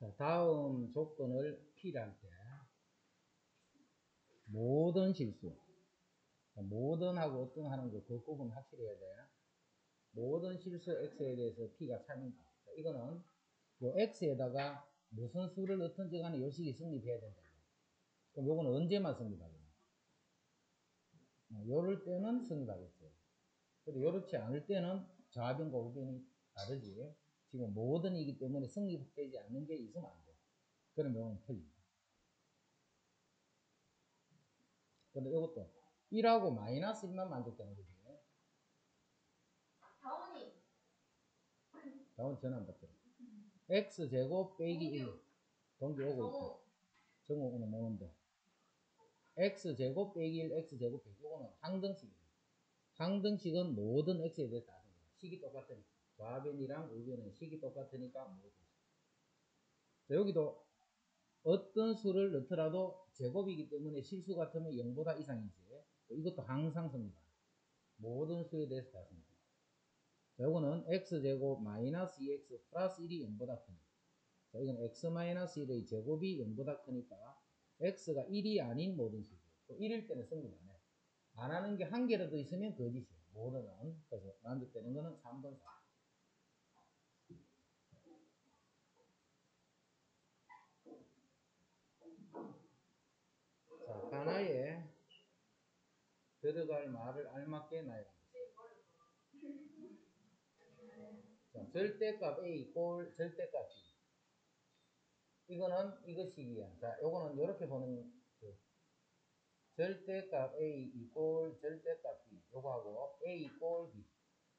자, 다음 조건을 P할 때 모든 실수 자, 모든하고 어떤 하는 거그 구분 확실히 해야 돼. 모든 실수 X에 대해서 P가 참인다 자, 이거는 요 X에다가 무슨 수를 넣든지 간에 요식이 성립해야 된다. 그럼 요거는 언제만 성립하겠냐? 어, 요럴 때는 성립하겠죠 근데 요렇지 않을 때는 좌변과 우변이 다르지 지금 모든이기 때문에 성립 되지 않는 게 있으면 안 돼. 그럼 이건 틀립니다. 근데 이것도 1하고 마이너스 1만 만족되는. 다원이 다음 전화 안 받더라. x제곱 빼기 1. 동기 오고 있다. 정우 오늘 뭐는데? x제곱 빼기 1, x제곱 빼기 이거는 항등식이에요. 항등식은 모든 x에 대해서 다 합니다. 식이 똑같으니까. 좌변이랑 우변은 식이 똑같으니까 모든 식. 자, 여기도 어떤 수를 넣더라도 제곱이기 때문에 실수 같으면 0보다 이상이지. 이것도 항상 씁니다. 모든 수에 대해서 다 씁니다. 자, 요거는 x제곱 마이너스 2x 플러스 1이 0보다 크니까. 자, 이건 x 마이너스 1의 제곱이 0보다 크니까 x가 1이 아닌 모든 수죠. 또 1일 때는 안 해. 안 하는 게 한 개라도 있으면 거짓이에요. 모든은. 그래서 만족되는 거는 3번 4. 자, 하나에 들어갈 말을 알맞게 나열합니다. 자, 절대값 A 꼴 절대값 B. 이거는 이것이기야. 자, 요거는 이렇게 보는 그 절대값 A 이꼴 절대값 B. 요거하고 A 꼴 B.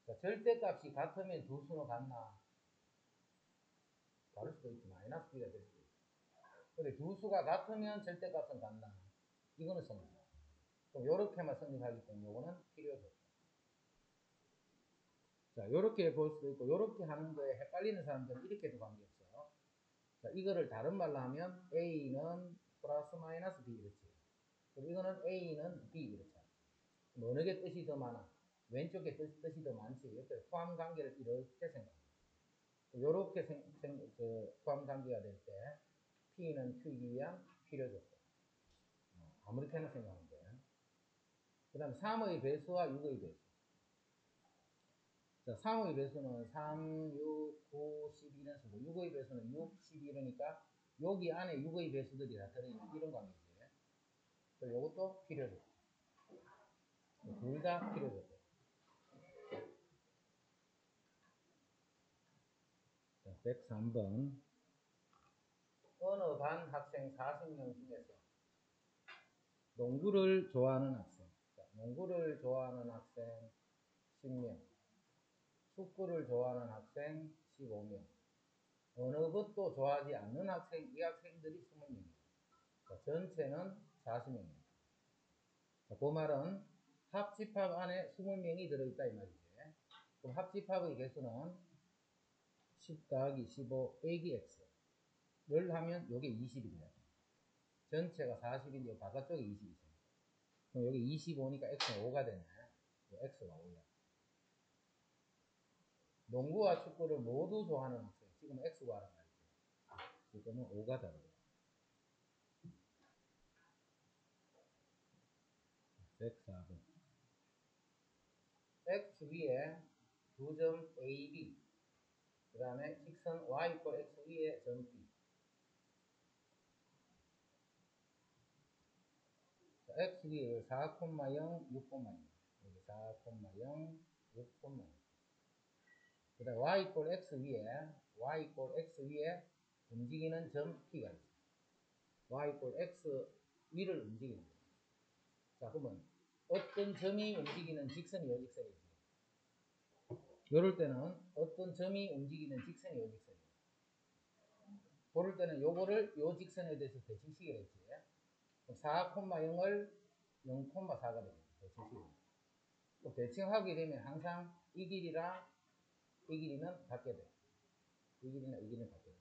자, 절대값이 같으면 두 수는 같나? 다를 수도 있지. 마이너스 B가 될 수도 있지. 근데 두 수가 같으면 절대값은 같나? 이거는 성립. 그럼 요렇게만 성립하기 때문에 요거는 필요가 없다. 자, 요렇게 볼 수도 있고, 요렇게 하는 거에 헷갈리는 사람들은 이렇게도 관계없어. 자, 이거를 다른 말로 하면 A는 플러스 마이너스 B 이렇지. 그럼 이거는 A는 B. 그럼 어느 게 뜻이 더 많아? 왼쪽에 뜻, 뜻이 더 많지. 옆에 포함 관계를 이렇게 생각합니다. 요렇게 생, 생, 그 포함 관계가 될 때 P는 Q이기 위한 필요 조건. 어, 아무렇게나 생각하면 돼. 그 다음 3의 배수와 6의 배수. 자, 3의 배수는 3, 6, 9, 12는 수고, 6의 배수는 6, 12 이러니까 여기 안에 6의 배수들이 다 들어있는 이런 관계지. 그래서 이것도 필요죠. 둘다 필요죠. 자, 103번. 어느 반 학생 40명 중에서 농구를 좋아하는 학생. 자, 농구를 좋아하는 학생 10명. 축구를 좋아하는 학생 15명. 어느 것도 좋아하지 않는 학생, 이 학생들이 20명입니다. 자, 전체는 40명입니다. 자, 그 말은 합집합 안에 20명이 들어있다 이 말이지. 그럼 합집합의 개수는 10 더하기 15 빼기 x를 하면 요게 20이래요. 전체가 40인데 바깥쪽에 20이 있어요. 그럼 여기 25니까 x는 5가 되네. x가 5야. 농구와 축구를 모두 좋아하는 학생. 지금 x 구하란 말이죠. 지금은 5가 다르고. 104번. x 위에 두 점 A, B. 그 다음에 직선 y 이퀄 x 위에 점 B. 자, x 위에 4,0, 6,0. 여기 4,0, 6,0. 그 다음 y 이퀄 x 위에 y 이퀄 x 위에 움직이는 점 P가 있어. y 이퀄 x 위를 움직이는 거야. 자, 그러면 어떤 점이 움직이는 직선이 요 직선이지. 요럴 때는 어떤 점이 움직이는 직선이 요 직선이야. 그럴 때는 요거를 요 직선에 대해서 대칭시키겠지. 4,0을 0,4가 됩니다. 대칭시키면. 또 대칭하게 되면 항상 이 길이랑 이 길이는 같게 돼. 이 길이나 이 길이는 같게 돼.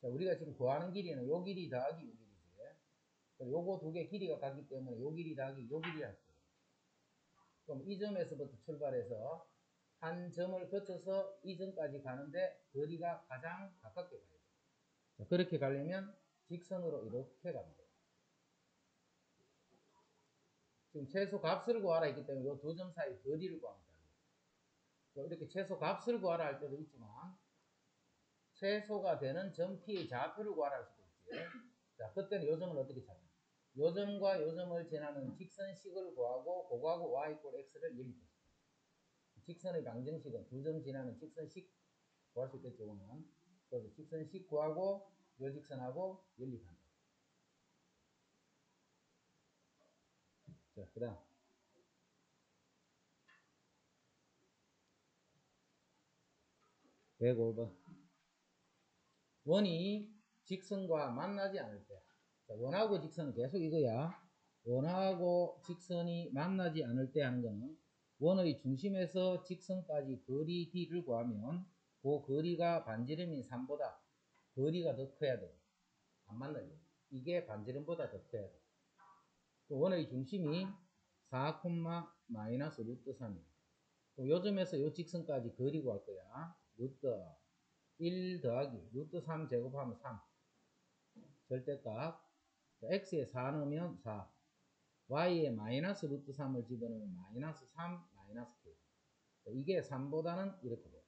자, 우리가 지금 구하는 길이는 요 길이 더하기 요 길이지. 요거 두 개 길이가 같기 때문에 요 길이 더하기 요 길이 할 거예요. 그럼 이 점에서부터 출발해서 한 점을 거쳐서 이 점까지 가는데 거리가 가장 가깝게 가야 돼. 자, 그렇게 가려면 직선으로 이렇게 갑니다. 지금 최소 값을 구하라 했기 때문에 이 두 점 사이 거리를 구합니다. 이렇게 최소 값을 구하라 할 때도 있지만 최소가 되는 점 P의 좌표를 구하라 할 수도 있지. 자, 그때는 요 점을 어떻게 찾냐? 요 점과 요 점을 지나는 직선식을 구하고 그거하고 y 이꼴 x를 연립했습니다. 직선의 방정식은 두 점 지나는 직선식 구할 수 있겠죠, 오는. 그래서 직선식 구하고 요 직선하고 연립한다. 자, 그 다음. (105번) 원이 직선과 만나지 않을 때 자, 원하고 직선은 계속 이거야 원하고 직선이 만나지 않을 때 하는 거는 원의 중심에서 직선까지 거리 d를 구하면 그 거리가 반지름인 3보다 거리가 더 커야 돼. 안 만나요. 이게 반지름보다 더 커야 돼. 그 원의 중심이 4, 마이너스 루트 3이에요. 요점에서 요 직선까지 거리 구할 거야. 루트 1 더하기 루트 3 제곱하면 3. 절대값. x에 4 넣으면 4. y에 마이너스 루트 3을 집어넣으면 마이너스 3, 마이너스 k. 이게 3보다는 이렇게 돼요.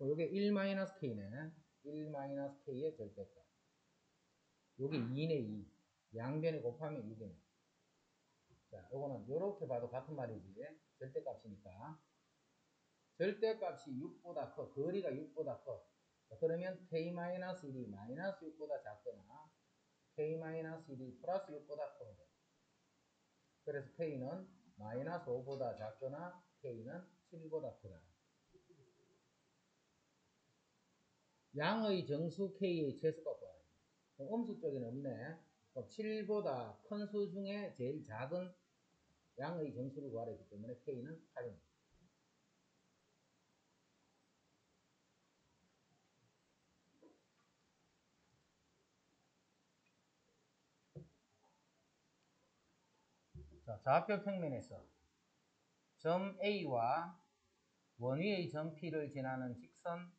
요게 1 마이너스 k네. 1 마이너스 k의 절대값. 요게 2네 2. 양변에 곱하면 6이네. 자, 요거는 요렇게 봐도 같은 말이지. 절대값이니까. 절대값이 6보다 커. 거리가 6보다 커. 자, 그러면 k-1이 마이너스 6보다 작거나 k-1이 플러스 6보다 크면 돼. 그래서 k는 마이너스 5보다 작거나 k는 7보다 크다. 양의 정수 k의 최소값 구하라. 음수 쪽에는 없네. 7보다 큰 수 중에 제일 작은 양의 정수를 구하라 했기 때문에 k는 8입니다. 자, 좌표 평면에서 점 A와 원위의 점 P를 지나는 직선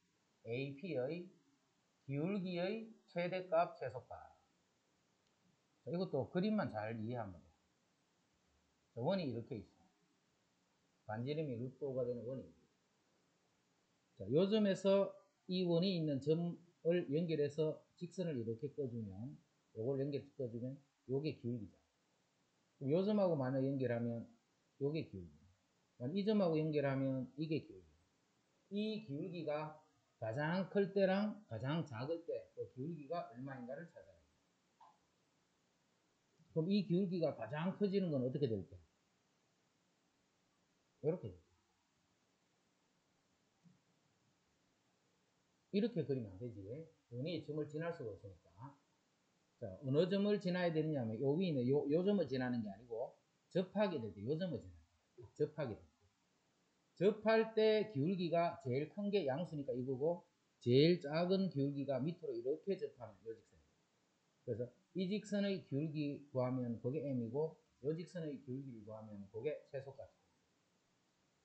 AP의 기울기의 최대값 최소값. 자, 이것도 그림만 잘 이해하면 돼. 자, 원이 이렇게 있어. 반지름이 루트가 되는 원이. 자, 요 점에서 이 원이 있는 점을 연결해서 직선을 이렇게 꺼주면, 요걸 연결 꺼주면, 요게 기울기죠. 요 점하고 만약 연결하면 요게 기울기. 이 점하고 연결하면 이게 기울기. 이 기울기가 가장 클 때랑 가장 작을 때 그 기울기가 얼마인가를 찾아야 돼요. 그럼 이 기울기가 가장 커지는 건 어떻게 될까? 이렇게 이렇게 그리면 안 되지. 원이 점을 지날 수가 없으니까. 자, 어느 점을 지나야 되느냐면 요 위에 있는 요, 요 점을 지나는 게 아니고 접하게 될 때 요 점을 지나야 돼. 접하게 될 때. 접할 때 기울기가 제일 큰 게 양수니까 이거고 제일 작은 기울기가 밑으로 이렇게 접하는 요 직선이에요. 그래서 이 직선의 기울기 구하면 그게 m이고 요 직선의 기울기를 구하면 그게 최소값이에요.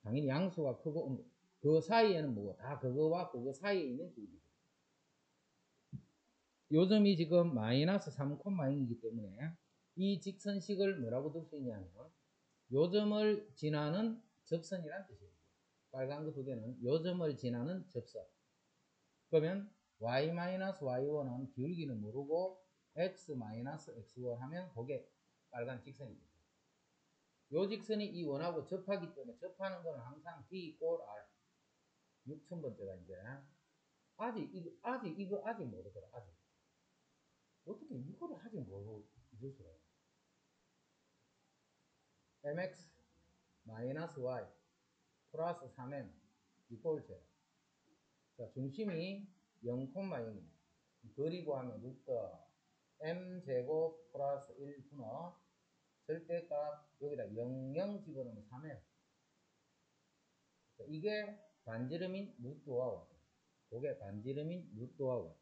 당연히 양수가 크고 그 사이에는 뭐고 다 그거와 그거 사이에 있는 기울기. 요점이 지금 마이너스 3,0이기 때문에 이 직선식을 뭐라고 둘수 있냐면 요점을 지나는 접선이란 뜻이에요. 빨간 거 두 개는 요점을 지나는 접선. 그러면 y-y1은 기울기는 모르고 x-x1 하면 그게 빨간 직선입니다. 요 직선이 이 원하고 접하기 때문에 접하는 거는 항상 d 꼴 r 6천번째가 이제 아직 이거 아직 이거 아직 모르더라 아직 어떻게 이거를 하지 뭐로 잊을 수가 있어? mx 마이너스 y 플러스 3m 이꼴 제. 자, 중심이 0,0입니다. 그리고 하면 루트 m제곱 플러스 1 분의 절대값 여기다 00 집어넣으면 3m. 자, 이게 반지름인 루트와 같아. 그게 반지름인 루트와 같아.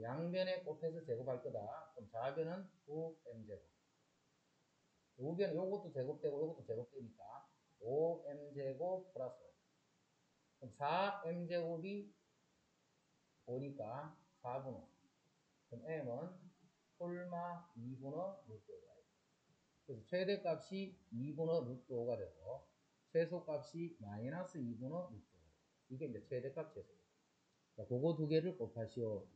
양변에 곱해서 제곱할 거다. 그럼 좌변은 9m제곱. 우변 요것도 제곱되고 요것도 제곱되니까 5m제곱 플러스 5. 그럼 4m제곱이 5니까 4분의 그럼 m은 홀마 2분의 루트 5가 있다. 그래서 최대값이 2분의 루트 5가 되고 최소값이 마이너스 2분의 루트 5. 이게 이제 최대값 최소. 자, 그거 두 개를 곱하시오.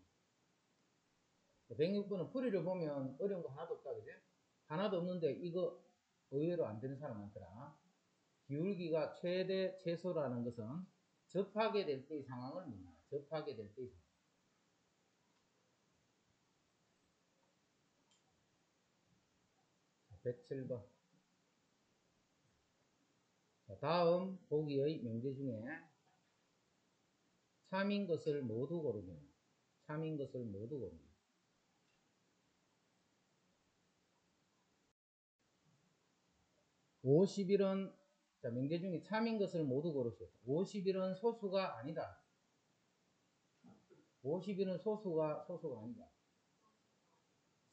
106번은 풀이를 보면 어려운 거 하나도 없다, 그지? 하나도 없는데 이거 의외로 안 되는 사람 많더라. 기울기가 최대 최소라는 것은 접하게 될 때의 상황을 묻나. 접하게 될 때의 상황. 107번. 자, 다음 보기의 명제 중에 참인 것을 모두 고르기. 참인 것을 모두 고르기. 50일은 자, 명제 중에 참인 것을 모두 고르시오. 50일은 소수가 아니다. 50일은 소수가 소수가 아니다.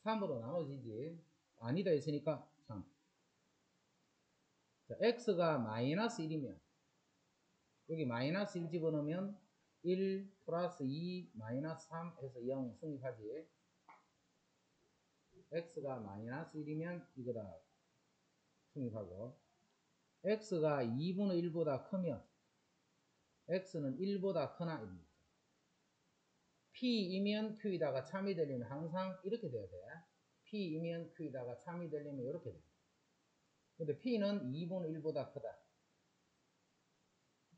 3으로 나눠지지. 아니다 했으니까 3. 자, x가 마이너스 1이면 여기 마이너스 1 집어넣으면 1 플러스 2 마이너스 3 해서 0 성립하지. x가 마이너스 1이면 이거다 성립하고 x가 2분의 1보다 크면 x는 1보다 크나 입니다. p이면 q이다가 참이 되려면 항상 이렇게 돼야 돼. P이면 q이다가 참이 되려면 이렇게 돼. 근데 p는 2분의 1보다 크다.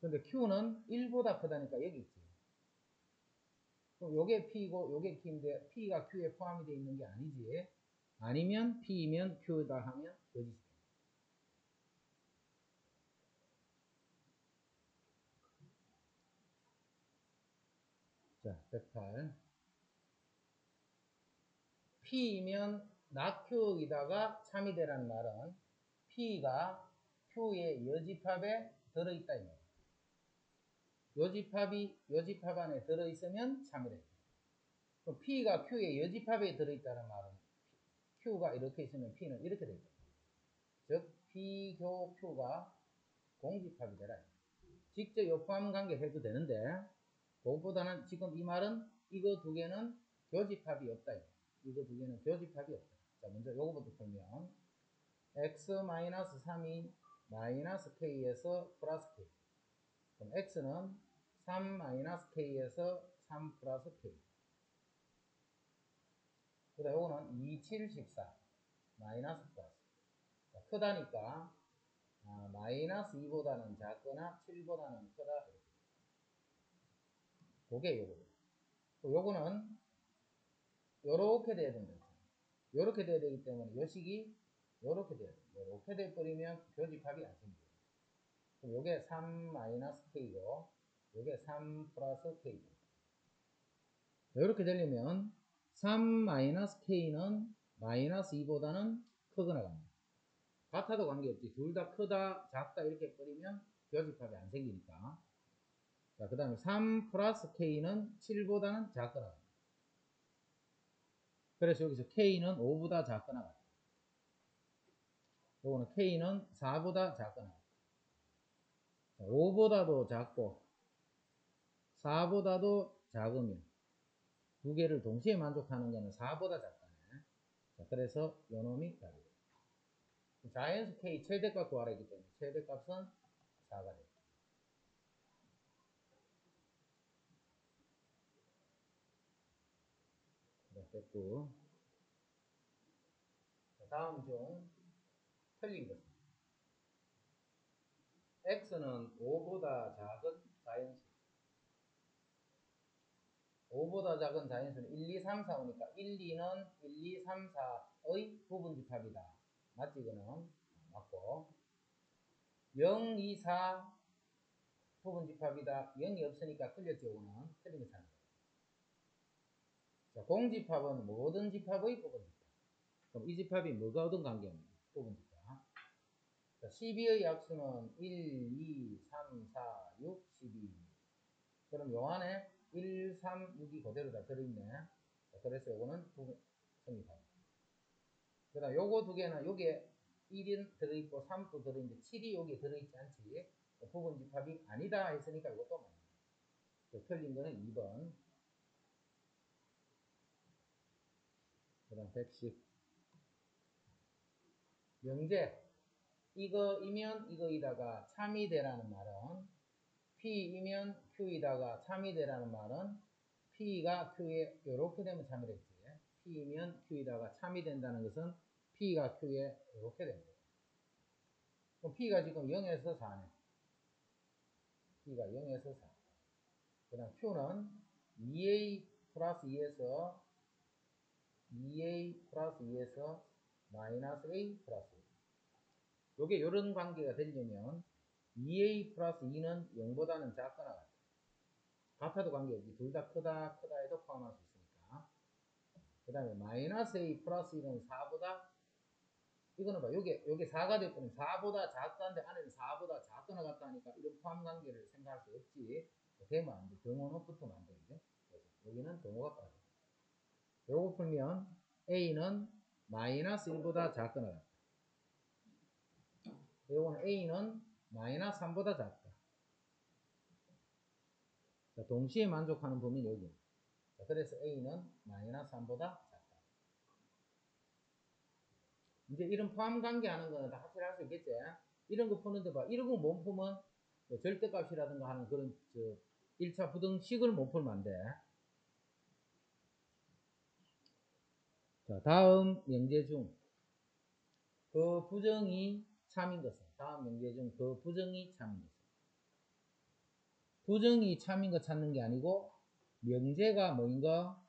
근데 q는 1보다 크다니까 여기 있지. 그럼 요게 p고 요게 q인데 p가 q에 포함이 되어 있는 게 아니지. 아니면 p이면 q다 하면 거짓이 돼. 자, 108. P이면 낙Q이다가 참이되라는 말은 P가 Q의 여집합에 들어있다. 여집합이 여집합 안에 들어있으면 참이래. 그럼 P가 Q의 여집합에 들어있다는 말은 Q가 이렇게 있으면 P는 이렇게 되죠. 즉, P교 Q가 공집합이 되라. 직접 요포함 관계 해도 되는데, 그것보다는 지금 이 말은 이거 두 개는 교집합이 없다. 이거 두 개는 교집합이 없다. 자, 먼저 요거부터 풀면 x-3이 마이너스 k에서 플러스 k. 그럼 x는 3-k에서 3 플러스 k. 그 다음 요거는 2, 7, 14 마이너스 플러스. 자, 크다니까 아, 마이너스 2보다는 작거나 7보다는 크다. 이렇게. 그게 요거. 요거는 요렇게 돼야 된다. 요렇게 돼야 되기 때문에 요 식이 요렇게 돼야 돼. 요렇게 돼버리면 교집합이 안 생겨요. 그럼 요게 3 마이너스 k고 요게 3 플러스 k고 요렇게 되려면 3 마이너스 k는 마이너스 2보다는 크거나 같네. 같아도 관계없지. 둘 다 크다, 작다 이렇게 버리면 교집합이 안 생기니까. 자, 그 다음에 3 플러스 K는 7보다는 작거나. 그래서 여기서 K는 5보다 작거나 같다. 요거는 K는 4보다 작거나 같다. 5보다도 작고 4보다도 작으면 두 개를 동시에 만족하는 거는 4보다 작다네. 자, 그래서 요놈이 답이다. 자연수 K 최대값 구하라 했기 때문에 최대값은 4가 됩니다. 네, 됐고. 다음 중 틀린 것은 x는 5보다 작은 자연수 5보다 작은 자연수는 1, 2, 3, 4 오니까 1, 2는 1, 2, 3, 4의 부분집합이다. 맞지 이거는? 맞고 0, 2, 4 부분집합이다. 0이 없으니까 틀렸죠 오는 틀린 거 찾는 자, 공집합은 모든 집합의 부분 집합. 그럼 이 집합이 뭐가 어떤 관계입니까? 부분 집합. 자, 12의 약수는 1, 2, 3, 4, 6, 12. 그럼 요 안에 1, 3, 6이 그대로 다 들어있네. 자, 그래서 요거는 부분 성립합니다. 그 다음 요거 두 개는 요게 1이 들어있고 3도 들어있는데 7이 여기에 들어있지 않지. 부분 집합이 아니다 했으니까 이것도 맞네. 틀린 거는 2번. 그다음 110 명제 이거이면 이거이다가 참이 되라는 말은 P이면 Q이다가 참이 되라는 말은 P가 Q에 이렇게 되면 참이 되지 P이면 Q이다가 참이 된다는 것은 P가 Q에 이렇게 됩니다. 그럼 P가 지금 0에서 4네. P가 0에서 4. 그 다음 Q는 2A 플러스 2에서 2A 플러스 2에서 마이너스 A 플러스 2. 요게 요런 관계가 되려면 2A 플러스 2는 0보다는 작거나 같다. 같아도 관계없지. 둘 다 크다, 크다 해도 포함할 수 있으니까. 그 다음에 마이너스 A 플러스 1은 4보다 이거는 봐. 요게, 요게 4가 됐더니 4보다 작다는데 안에는 4보다 작거나 같다 하니까 이런 포함 관계를 생각할 수 없지. 되면 안 돼. 경호는 붙으면 안 되는데. 여기는 경호가 빠져. 요거 풀면 A는 마이너스 1보다 작거나. 요거는 A는 마이너스 3보다 작다. 자, 동시에 만족하는 범위는 여기. 자, 그래서 A는 마이너스 3보다 작다. 이제 이런 포함 관계 하는 거는 다 확실할 수 있겠지? 이런 거 푸는데 봐. 이런 거못 풀면 뭐 절대값이라든가 하는 그런 저 1차 부등식을 못 풀면 안 돼. 자, 다음 명제 중. 그 부정이 참인 것은 다음 명제 중 그 부정이 참인 것은. 부정이 참인 거 찾는 게 아니고 명제가 뭐인가?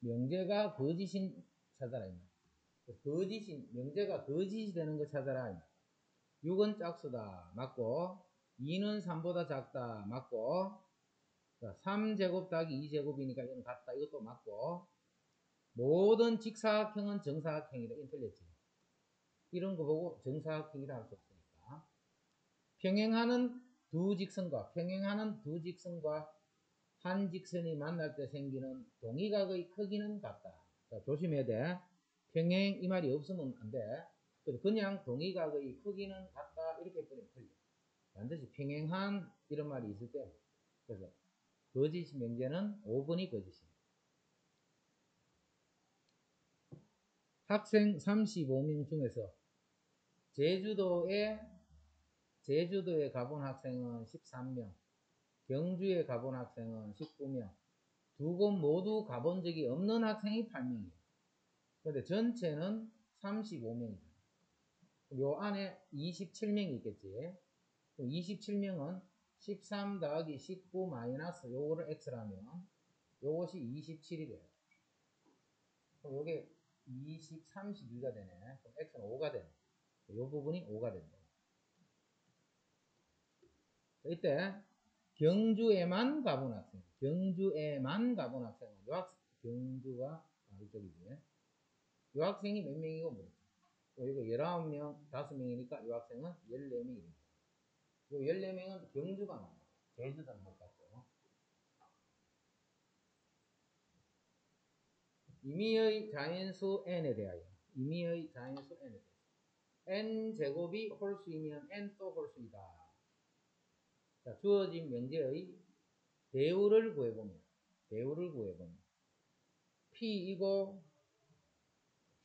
명제가 거짓인 찾아라 이 거짓인 명제가 거짓이 되는 거 찾아라 6은 짝수다 맞고 2는 3보다 작다 맞고 3제곱 더하기 2제곱이니까 이건 같다 이것도 맞고 모든 직사각형은 정사각형이다. 틀렸지 이런 거 보고 정사각형이라 할 수 없으니까. 평행하는 두 직선과 평행하는 두 직선과 한 직선이 만날 때 생기는 동의각의 크기는 같다. 자, 조심해야 돼. 평행 이 말이 없으면 안 돼. 그냥 동의각의 크기는 같다. 이렇게 뿌리면 틀려. 반드시 평행한 이런 말이 있을 때 그래서 거짓 명제는 5번이 거짓입니다. 학생 35명 중에서 제주도에 제주도에 가본 학생은 13명, 경주에 가본 학생은 19명, 두 곳 모두 가본 적이 없는 학생이 8명이에요. 근데 전체는 35명이다. 요 안에 27명이 있겠지. 27명은 13 더하기 19 마이너스 요거를 x라면 요것이 27이 돼요. 요게 20, 32가 되네. 그럼 x는 5가 되네. 요 부분이 5가 된다. 이때 경주에만 가본 학생, 경주에만 가본 학생, 경주가 아, 이쪽이지. 요 학생이 몇 명이고 뭐. 이거 19명, 5명이니까 이 학생은 14명입니다. 이 14명은 경주가 나와요. 제주도는 못갔고. 임의의 자연수 n에 대하여. 임의의 자연수 n에 대하여. n 제곱이 홀수이면 n 또 홀수이다. 자, 주어진 명제의 대우를 구해보면, 대우를 구해보면, p이고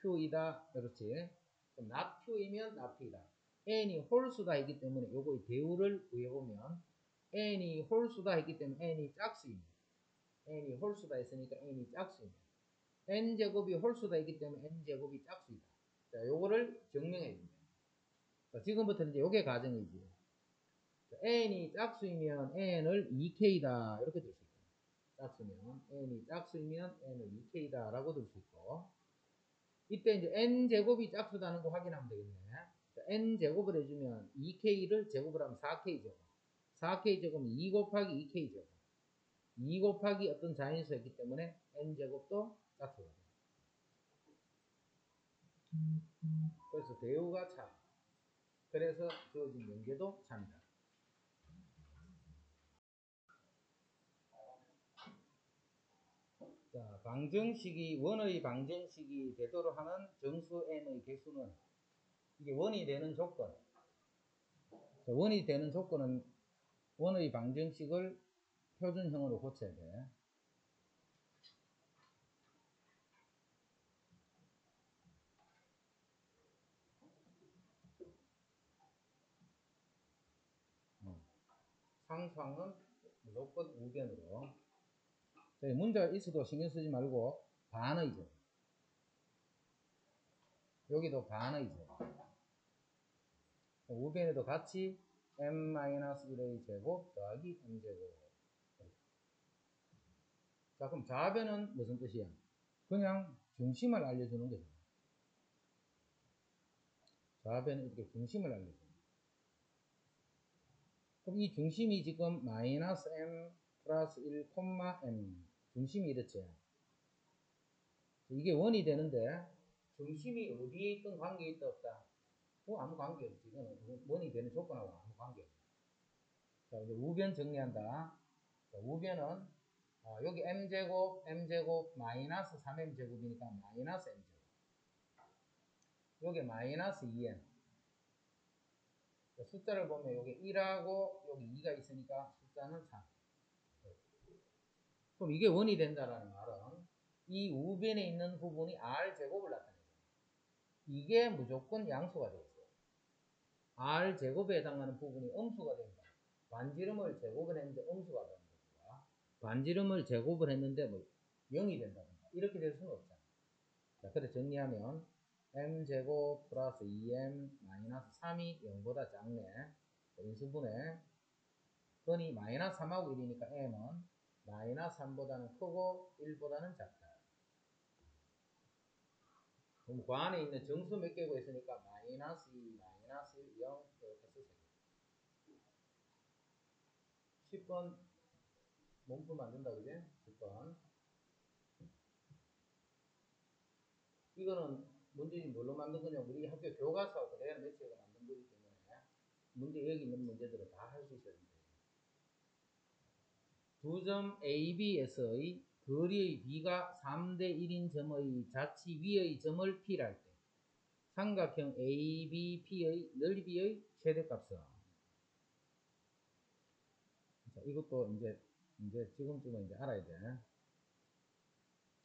Q이다. 그렇지. 그럼 not Q이면 not P다. n이 홀수다 했기 때문에 요거의 대우를 구해보면 n이 홀수다 했기 때문에 n이 짝수입니다. n이 홀수다 했으니까 n이 짝수입니다. N제곱이 홀수다 했기 때문에 n제곱이 짝수이다. 자, 요거를 증명해 줍니다. 자, 지금부터 이제 요게 가정이지. 자, n이 짝수이면 n을 2k다. 이렇게 들 수 있고. 짝수면 n이 짝수이면 n을 2k다. 라고 들 수 있고. 이때 이제 n제곱이 짝수다는 거 확인하면 되겠네. n제곱을 해주면 2k를 제곱을 하면 4k제곱. 4k제곱은 2 곱하기 2k제곱. 2 곱하기 어떤 자연수였기 때문에 n제곱도 돼. 그래서 대우가 참. 그래서 주어진 명제도 참이다. 자, 방정식이 원의 방정식이 되도록 하는 정수 n의 개수는 이게 원이 되는 조건. 자, 원이 되는 조건은 원의 방정식을 표준형으로 고쳐야 돼. 상수항은 무조건 우변으로. 저희 문제가 있어도 신경 쓰지 말고 반의죠. 여기도 반의죠. 우변에도 같이 m-1의 제곱 더하기 m제곱. 자, 그럼 좌변은 무슨 뜻이야? 그냥 중심을 알려주는 거죠. 좌변은 이렇게 중심을 거죠. 그럼 이 중심이 지금 마이너스 m 플러스 1, m 중심이 이렇지. 이게 원이 되는데 중심이 어디에 있던 관계에 있다 없다? 뭐 아무 관계 없지. 이거는 원이 되는 조건하고 아무 관계 없다. 자, 이제 우변 정리한다. 자, 우변은 어, 여기 m제곱, m제곱, 마이너스 3m제곱이니까 마이너스 m제곱. 여기 마이너스 2m. 숫자를 보면 여기 1하고 여기 2가 있으니까 숫자는 3. 그럼 이게 원이 된다라는 말은 이 우변에 있는 부분이 r제곱을 나타내죠. 이게 무조건 양수가 되겠어요. r제곱에 해당하는 부분이 음수가 된다. 반지름을 제곱을 했는데 음수가 된다. 반지름을 제곱을 했는데 뭐 0이 된다든가 이렇게 될 수는 없잖아. 자, 그래 정리하면 m제곱 플러스 2m 마이너스 3이 0보다 작네. 인수분해 근이 마이너스 3하고 1이니까 m은 마이너스 3보다는 크고 1보다는 작다. 그럼 그 안에 있는 정수 몇 개고 있으니까 마이너스 2, 마이너스 1, 0 이렇게 쓰세요. 10번 몸풀 만든다 그지? 10번 이거는 문제지 뭘로 만든 거냐 우리 학교 교과서하고 내가 매체가 만든 거기 때문에 문제 여기 있는 문제들을 다 할 수 있어야 된다. 두점 AB에서의 거리의 B가 3대 1인 점의 자치 위의 점을 P랄 때 삼각형 ABP의 넓이의 최대값은 자, 이것도 이제 이제 지금쯤은 이제 알아야 돼.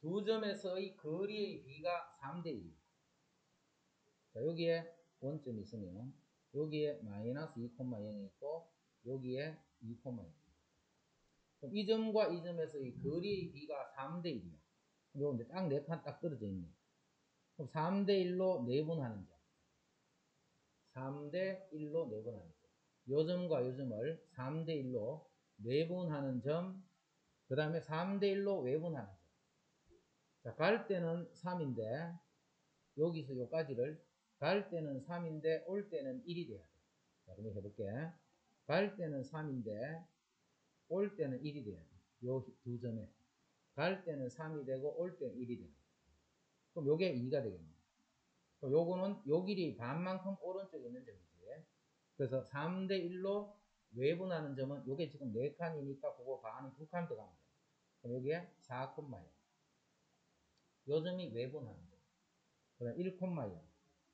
두 점에서의 거리의 B가 3대 2. 자, 여기에 원점이 있으면 여기에 마이너스 2,0이 있고 여기에 2,0 그럼 이 점과 이 점에서의 거리의 B가 3대 1이야. 그럼 이제 딱네 칸 딱 떨어져 있네. 그럼 3대 1로 네분하는 점. 3대 1로 네분하는 점. 요 점과 요 점을 3대 1로 내분하는 점, 그 다음에 3대 1로 외분하는 점. 자, 갈 때는 3인데, 여기서 요까지를 갈 때는 3인데, 올 때는 1이 돼야 돼. 자, 그럼 해볼게. 갈 때는 3인데, 올 때는 1이 돼야 돼. 요 두 점에. 갈 때는 3이 되고, 올 때는 1이 되는 그럼 요게 2가 되겠네. 그럼 요거는 요 길이 반만큼 오른쪽에 있는 점이지. 그래서 3대 1로 외분하는 점은 요게 지금 4칸이니까 그거 반은 2칸 들어가면 돼. 그럼 여기에 4콤마요. 요 점이 외분하는 점. 그 다음 1콤마요.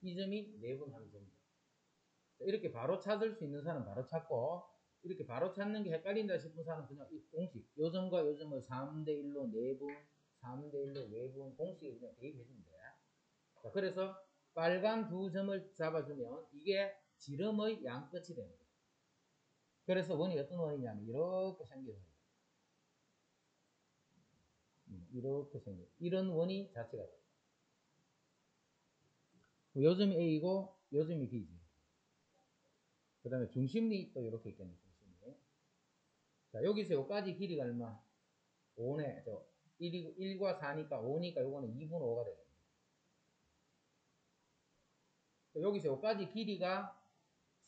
이 점이 내분하는 점이죠. 이렇게 바로 찾을 수 있는 사람은 바로 찾고 이렇게 바로 찾는 게 헷갈린다 싶은 사람은 그냥 이 공식 요 점과 요 점을 3대1로 내분 3대1로 외분 공식에 그냥 대입해주면 돼. 자, 그래서 빨간 두 점을 잡아주면 이게 지름의 양끝이 됩니다. 그래서 원이 어떤 원이냐면 이렇게 생겨요. 음, 이렇게 생겨요. 이런 원이 자체가 돼요. 요점이 A이고 요점이 B지. 그 다음에 중심이 또 이렇게 있겠네. 중심이. 자 여기서 여기까지 길이가 얼마? 5네. 저 1, 1과 4니까 5니까 요거는 2분 5가 되겠네. 여기서 여기까지 길이가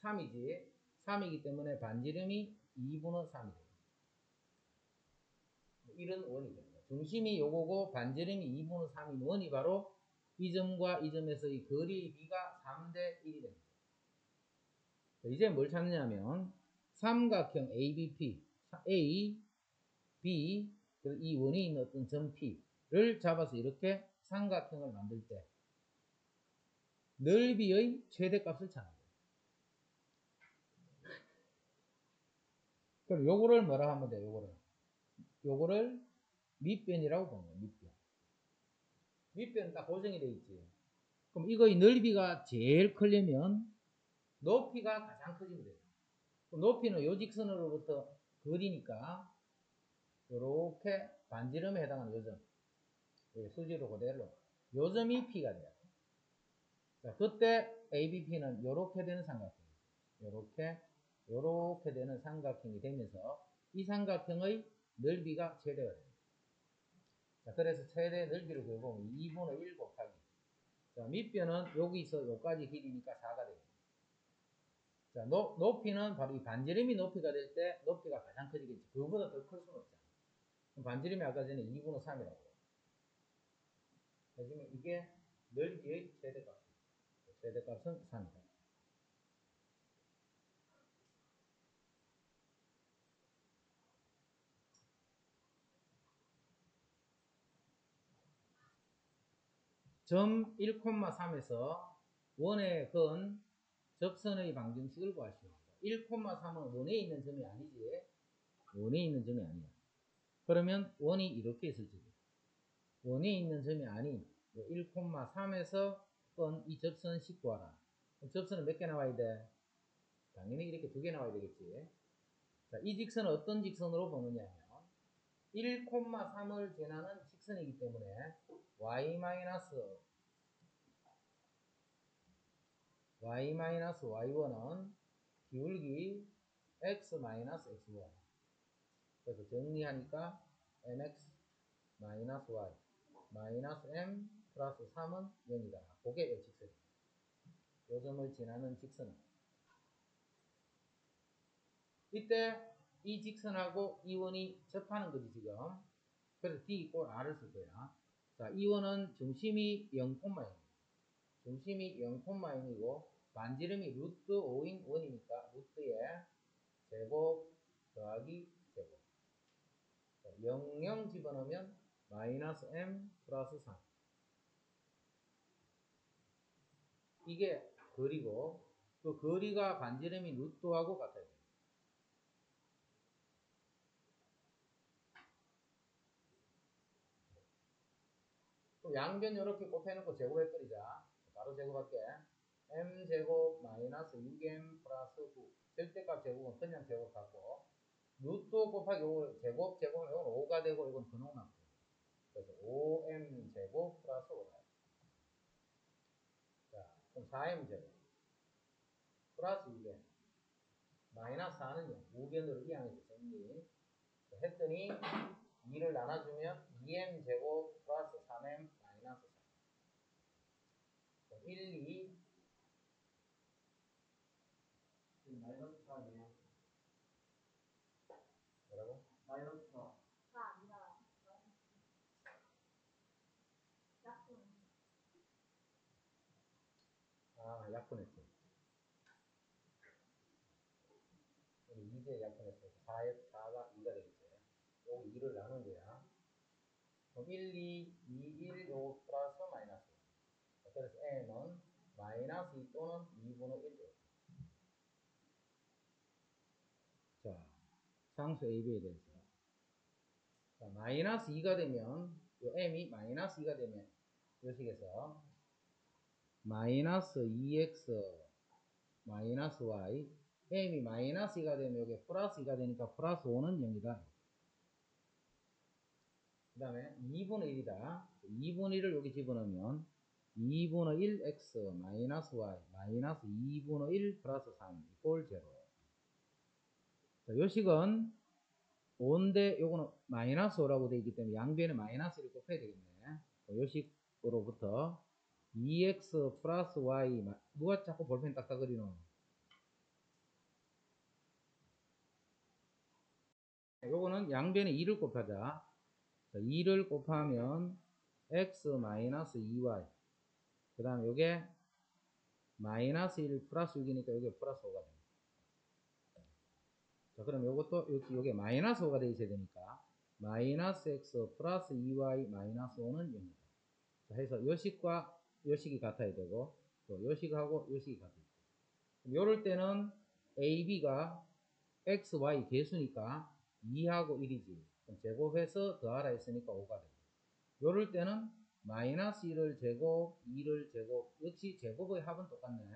3이지. 3이기 때문에 반지름이 2분의 3이 돼요. 이런 원이 됩니다. 중심이 요거고 반지름이 2분의 3인 원이 바로 이 점과 이 점에서의 거리의 비가 3대 1이 됩니다. 이제 뭘 찾느냐면 삼각형 ABP, A, B, 이 원이 있는 어떤 점 P를 잡아서 이렇게 삼각형을 만들 때 넓이의 최대값을 찾는 그럼 요거를 뭐라 하면 돼, 요거를. 요거를 밑변이라고 거예요, 밑변. 밑변 딱 고정이 돼 있지. 그럼 이거의 넓이가 제일 크려면 높이가 가장 커지면 돼요. 높이는 요 직선으로부터 거리니까 요렇게 반지름에 해당하는 요점 여기 수지로 그대로 요점이 P가 돼요. 자, 그때 ABP는 요렇게 되는 삼각형이죠. 요렇게 요렇게 되는 삼각형이 되면서 이 삼각형의 넓이가 최대가 됩니다. 자, 그래서 최대 넓이를 구해보면 2분의 1 곱하기 자, 밑변은 여기서 여기까지 길이니까 4가 됩니다. 자, 높, 높이는 바로 이 반지름이 높이가 될 때 높이가 가장 커지겠지. 그거보다 더 클 수는 없잖아. 반지름이 아까 전에 2분의 3이라고. 그러면 이게 넓이의 최대값입니다. 최대값은 3이다. 점 1,3에서 원의 건 접선의 방정식을 구하시오. 1,3은 원에 있는 점이 아니지. 원에 있는 점이 아니야. 그러면 원이 이렇게 있을지. 원에 있는 점이 아닌 1,3에서 건 이 접선식 구하라. 접선은 몇 개 나와야 돼? 당연히 이렇게 두 개 나와야 되겠지. 자, 이 직선은 어떤 직선으로 보느냐 하면 1,3을 지나는 직선이기 때문에 y 마이너스 y 마이너스 y1은 기울기 x 마이너스 x1 그래서 정리하니까 mx 마이너스 y 마이너스 m 플러스 3은 0이다. 그게 요 직선입니다. 요점을 지나는 직선은 이때 이 직선하고 이 원이 접하는 거지 지금 그래서 D 꼴 R을 쓸 거야. 자, 이 원은 중심이 0,0입니다. 중심이 0,0이고 반지름이 루트 5인 원이니까 루트에 제곱 더하기 제곱 0, 0 집어넣으면 마이너스 m 플러스 3 이게 거리고 그 거리가 반지름이 루트하고 같아요. 양변 이렇게 곱해놓고 제곱해버리자. 바로 제곱할게. m제곱 마이너스 6m 플러스 9 절대값 제곱은 그냥 제곱하고 루트 곱하기 5 제곱 제곱은 이건 5가 되고 이건 근홍남고 그래서 5m 제곱 플러스 5다. 자 그럼 4m 제곱 플러스 6m 마이너스 4는요 우변으로 이항해서 정리 했더니 2를 나눠주면 2m 제곱 플러스 3m 마이너스 4 1, 2 마이너스 4네요. 뭐라고? 마이너스 4. 다 아니라 약분 아 약분했지 우리 2대 약분했으니까 4에 4가 2가 되겠지 여기 2를 나눈 거야 그럼 1, 2, 2, 1 요거 플러스 마이너스 그래서 m은 마이너스 2 또는 2분의 1 돼. 자 상수 AB에 대해서 자, 마이너스 2가 되면 요 m이 마이너스 2가 되면 요 식에서 마이너스 2x 마이너스 y m이 마이너스 2가 되면 여기 플러스 2가 되니까 플러스 5는 0이다. 그 다음에 2분의 1이다. 2분의 1을 여기 집어넣으면 2분의 1x 마이너스 y 마이너스 2분의 1 플러스 3 이꼴 제로. 자, 요 식은 5인데 요거는 마이너스 5라고 되어 있기 때문에 양변에 마이너스를 곱해야 되겠네. 요 식으로부터 2x 플러스 y 마- 누가 자꾸 볼펜 딱딱거리노? 요거는 양변에 2를 곱하자. 자, 2를 곱하면 x 마이너스 2y 그 다음에 요게 마이너스 1 플러스 6이니까 요게 플러스 5가 됩니다. 자, 그럼 요것도 요게 마이너스 5가 돼 있어야 되니까 마이너스 x 플러스 2y 마이너스 5는 0이다. 자, 해서 요식과 요식이 같아야 되고 또 요식하고 요식이 같아야 돼. 요럴 때는 a, b가 x, y 개수니까 2하고 1이지. 그럼 제곱해서 더하라 했으니까 5가 되고. 요럴 때는 마이너스 1을 제곱, 2를 제곱, 역시 제곱의 합은 똑같네.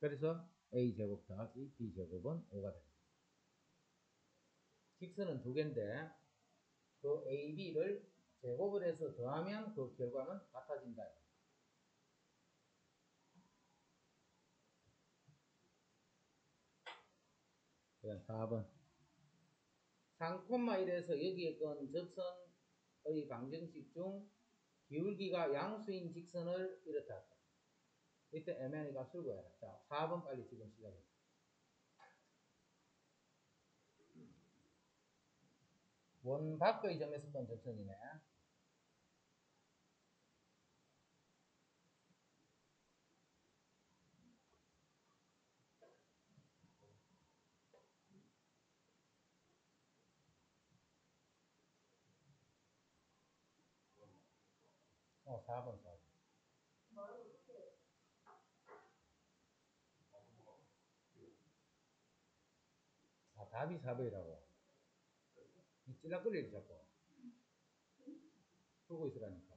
그래서 a 제곱 더하기 b 제곱은 5가 됩니다. 직선은 두 개인데 그 AB를 제곱을 해서 더하면 그 결과는 같아진다. 그다음 4번. 3,1에서 여기에 건 접선의 방정식 중 기울기가 양수인 직선을 이렇다 했다. 이때 값을 구해라. 자, 4번 빨리 지금 시작해. 원 밖의 점에서 건 접선이네. 어, 4번, 4번. 뭘 어떻게 아, 답이 4번이라고. 이 찔락거리지 자꾸. 풀고 있으라니까.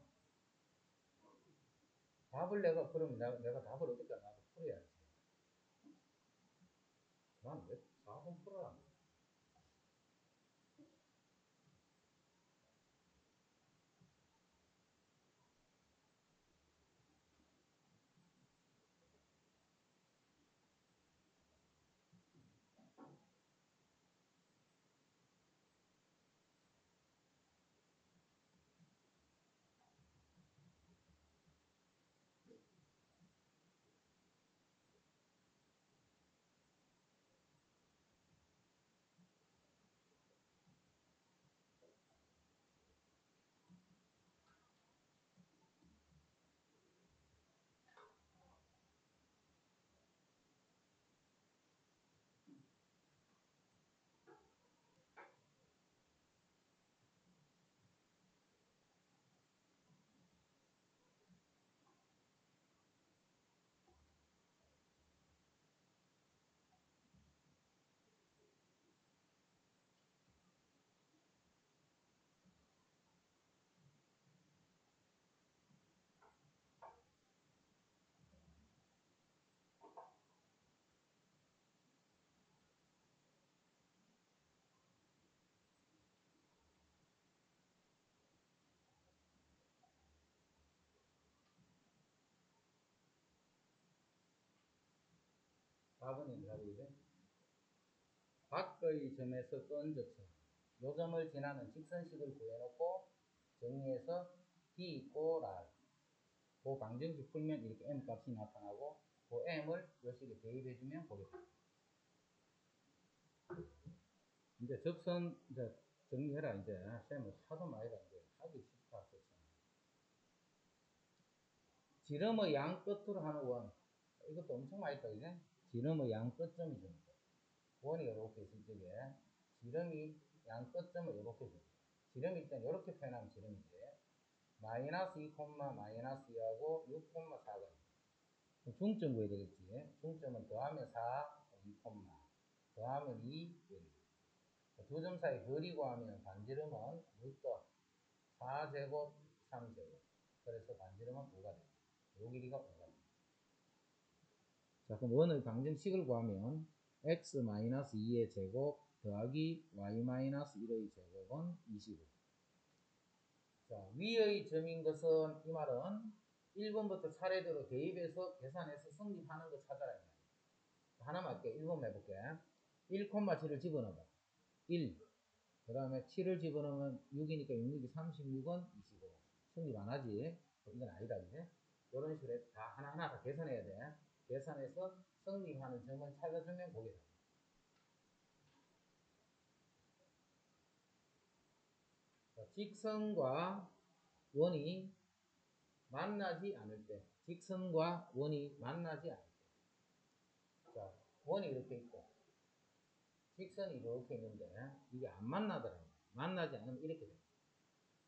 답을 내가, 그럼 내가, 내가 답을 어떻게 나도 풀어야지. 난 왜 4번 풀어라. 4번이 답이거든. 밖의 점에서 건 접선. 요 점을 지나는 직선식을 구해놓고 정리해서 D 있고 랄. 그 방정식 풀면 이렇게 M 값이 나타나고 그 M을 요 식에 대입해주면 보겠다. 이제 접선 이제 정리해라 이제 쌤은 하도 많이 가 이제 하기 싫다 접선. 지름의 양 끝으로 하는 원 이것도 엄청 많이 있다 이제 지름의 양 끝점이 줍니다. 원이 이렇게 있을 적에 지름이 양 끝점을 이렇게 줍니다. 지름이 일단 이렇게 표현하면 지름이지. 마이너스 2, 마이너스 2하고 6, 4가 중점 구해야 되겠지. 중점은 더하면 4, 2, 더하면 2, 1. 두 점 사이 거리 구하면 반지름은 루트 4제곱, 3제곱. 그래서 반지름은 5가 됩니다. 요 길이가 5가 됩니다. 자, 그럼 원의 방정식을 구하면 x-2의 제곱 더하기 y-1의 제곱은 25. 자, 위의 점인 것은 이 말은 1번부터 차례대로 대입해서 계산해서 성립하는 거 찾아라. 하나만 할게. 1번 해볼게. 1,7을 집어넣어봐. 1. 그 다음에 7을 집어넣으면 6이니까 6, 6이 36은 25. 성립 안 하지? 이건 아니다, 이제. 이런 식으로 다 하나하나 다 계산해야 돼. 계산해서 성립하는 점을 찾아주면 보게 돼. 자, 직선과 원이 만나지 않을 때, 직선과 원이 만나지 않을 때. 자, 원이 이렇게 있고, 직선이 이렇게 있는데, 이게 안 만나더라고요. 만나지 않으면 이렇게 돼요.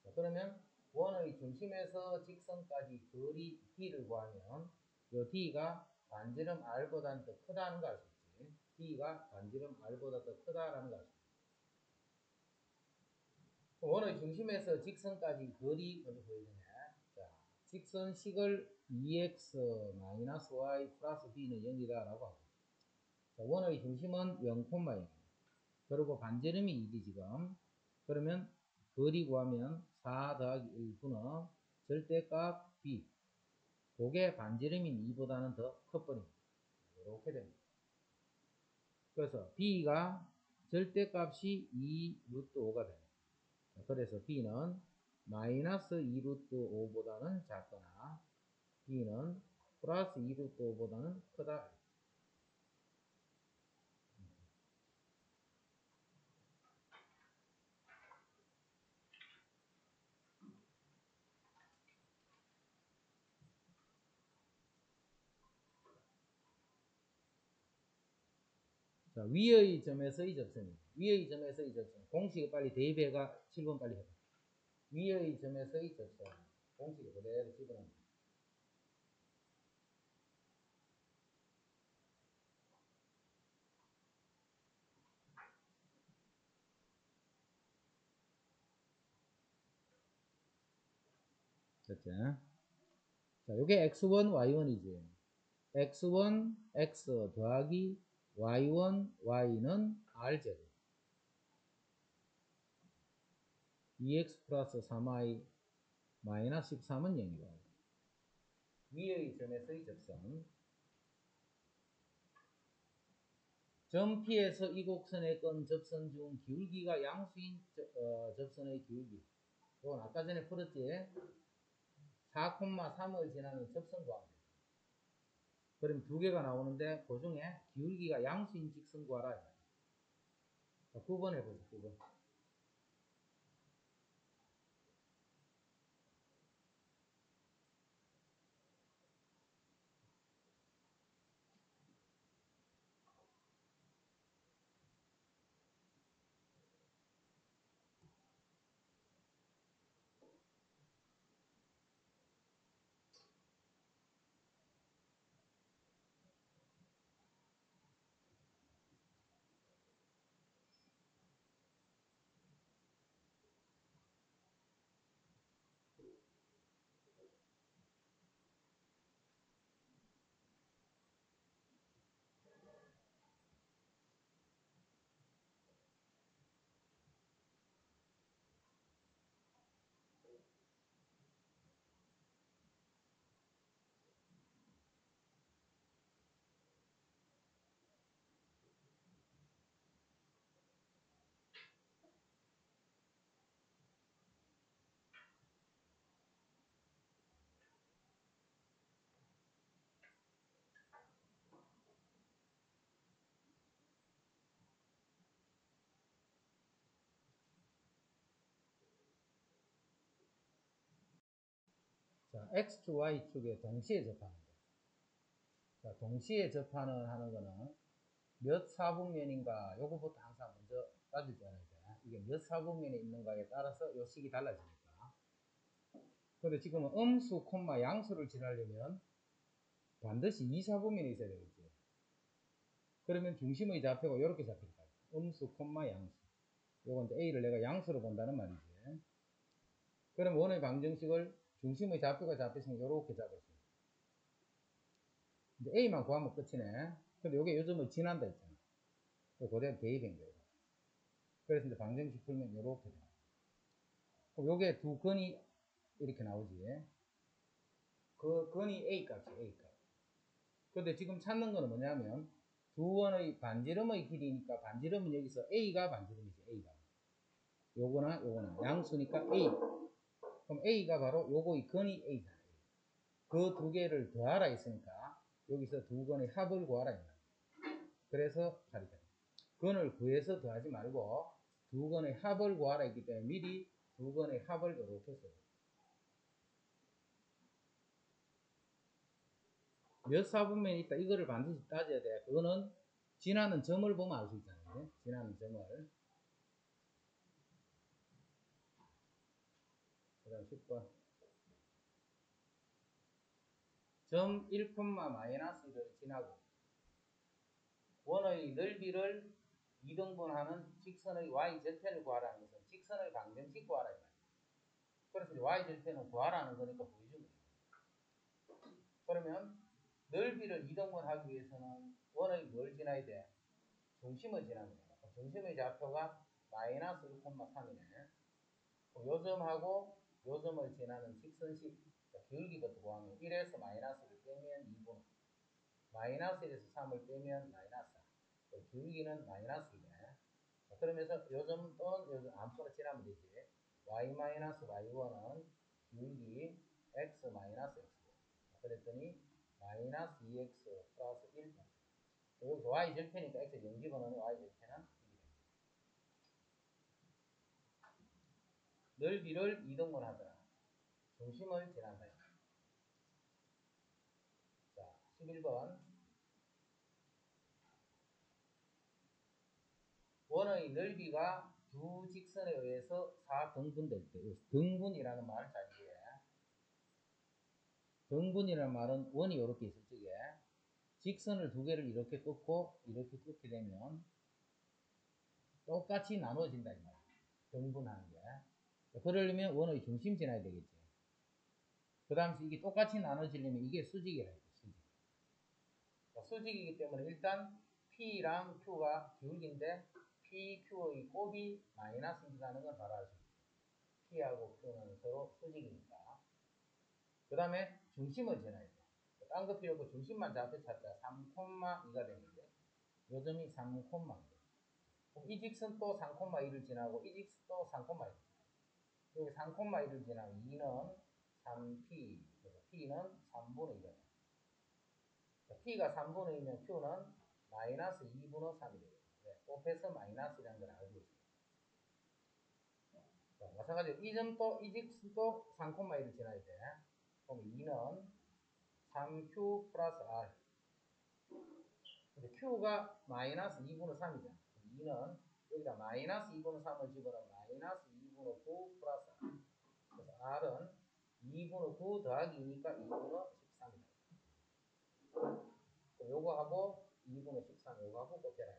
자, 그러면 원의 중심에서 직선까지 거리 D를 구하면, 요 D가 반지름 R보다는 더 크다는 걸알수 있지. D가 반지름 R보다 더 크다라는 걸알수 있지. 원의 중심에서 직선까지 거리 먼저 보여주네. 자, 직선식을 2x-y 플러스 b는 0이다 라고 하고. 자, 원의 중심은 0,0. 그리고 반지름이 2이 지금. 그러면 거리 구하면 4 더하기 1분의 절대값 b. 그게 반지름인 2보다는 더 커버립니다. 이렇게 됩니다. 그래서 b가 절대값이 2 루트 5가 됩니다. 그래서 b는 마이너스 2 루트 5보다는 작거나 b는 플러스 2 루트 5보다는 크다. 자, 위의 점에서의 접선입니다. 위의 점에서의 접선. 공식을 빨리 대입해가 7번 빨리 해봐. 위의 점에서의 접선. 공식을 그대로 집어넣습니다. 됐지? 자, 요게 x1, y1이지. x1, x 더하기 y1, y는 r제곱. 2x 플러스 3y 마이너스 13은 0이다. 위의 점에서의 접선. 점 P에서 이 곡선의 건 접선 중 기울기가 양수인 저- 어, 접선의 기울기. 이건 아까 전에 풀었지? 4,3을 지나는 접선 구하면 돼. 그럼 두 개가 나오는데 그 중에 기울기가 양수인 직선 구하라. 자, 9번 해보자. 9번. 자, X, Y 축에 동시에 접하는 거. 자, 동시에 접하는 하는 거는 몇 사분면인가 요거부터 항상 먼저 따질 줄 알아야 돼. 이게 몇 사분면에 있는가에 따라서 요 식이 달라지니까. 근데 지금은 음수, 콤마, 양수를 지나려면 반드시 2사분면에 있어야 되겠지. 그러면 중심의 좌표가 이렇게 잡힐 거야. 음수, 콤마, 양수. 요건 이제 A를 내가 양수로 본다는 말이지. 그럼 원의 방정식을 중심의 좌표가 잡혔으면 이렇게 있어. 이제 A만 구하면 끝이네. 근데 요게 요즘은 지난다 했잖아. 그대로 대입인 거예요. 그래서 이제 방정식 풀면 이렇게 돼. 그럼 요게 두 근이 이렇게 나오지. 그 근이 A 값이 A 값. 근데 지금 찾는 거는 뭐냐면 두 원의 반지름의 길이니까 반지름은 여기서 A가 반지름이지 A가. 요거나 요거나 양수니까 A. 그럼 A가 바로 요거의 근이 A잖아요. 그두 개를 더하라 했으니까 여기서 두 건의 합을 구하라 했나. 그래서 가리다. 근을 구해서 더하지 말고 두 건의 합을 구하라 했기 때문에 미리 두 건의 합을 이렇게 써요. 몇 사분면이 있다. 이거를 반드시 따져야 돼. 그거는 지나는 점을 보면 알 수 있잖아요. 지나는 점을. 그 다음 10번. 점 1, 마이너스 1을 지나고 원의 넓이를 2등분하는 직선의 y절편을 구하라는 것은 직선의 방정식 구하라 이 말이에요. 그래서 y절편은 구하라는 거니까 보여주면. 그러면 넓이를 2등분하기 위해서는 원의 뭘 지나야 돼? 중심을 지나면 돼. 중심의 좌표가 마이너스 1,3이네. 요점하고 요점을 지나는 직선식 자, 기울기부터 구하면 1에서 마이너스를 빼면 2분 마이너스 1에서 3을 빼면 마이너스 4그 기울기는 마이너스 2네. 자, 그러면서 요점 또는 요점 아무거나 지나면 되지. y 마이너스 y1은 기울기 x 마이너스 x. 그랬더니 마이너스 2x 플러스 1. 여기서 y 절편이니까 x 0 집어넣으면 y 절편은 1이 됩니다. 넓이를 이등분 하더라. 중심을 지난다. 자, 11번. 원의 넓이가 두 직선에 의해서 4등분될 때, 등분이라는 말을 잘 이해해. 등분이라는 말은 원이 이렇게 있을 적에 직선을 두 개를 이렇게 꺾고 이렇게 꺾게 되면 똑같이 나눠진다 이 말이야. 등분하는 게. 그러려면 원의 중심 지나야 되겠지. 그 다음 이게 똑같이 나눠지려면 이게 수직이라 했죠. 수직. 자, 수직이기 때문에 일단 P랑 Q가 기울기인데 P, Q의 곱이 마이너스인지라는 건 바로 알수 있죠. P하고 Q는 서로 수직이니까. 그 다음에 중심을 지나야 돼. 딴거 필요 없고 중심만 좌표 찾자. 3,2가 되는데 요점이 3,2. 그럼 이 직선 또 3,2를 지나고 이 직선 또 3,2. 여기 3,2를 지나면 2는 3p, 그래서 p는 3분의 2가 돼. 자, p가 3분의 2면 q는 마이너스 2분의 3이 되겠죠. 네, 곱해서 마이너스라는 걸 알고 있습니다. 자, 마찬가지로 이 점도, 이 직선도 3,2를 지나야 돼. 그럼 2는 3q 플러스 r. 근데 q가 마이너스 2분의 3이잖아. 2는 여기다 마이너스 2분의 3을 집어넣으면 마이너스 2분의 9 플러스. 그래서 r은 2분의 9 더하기 2니까 2분의 13이다. 요거하고 2분의 13 요거하고 곱해라.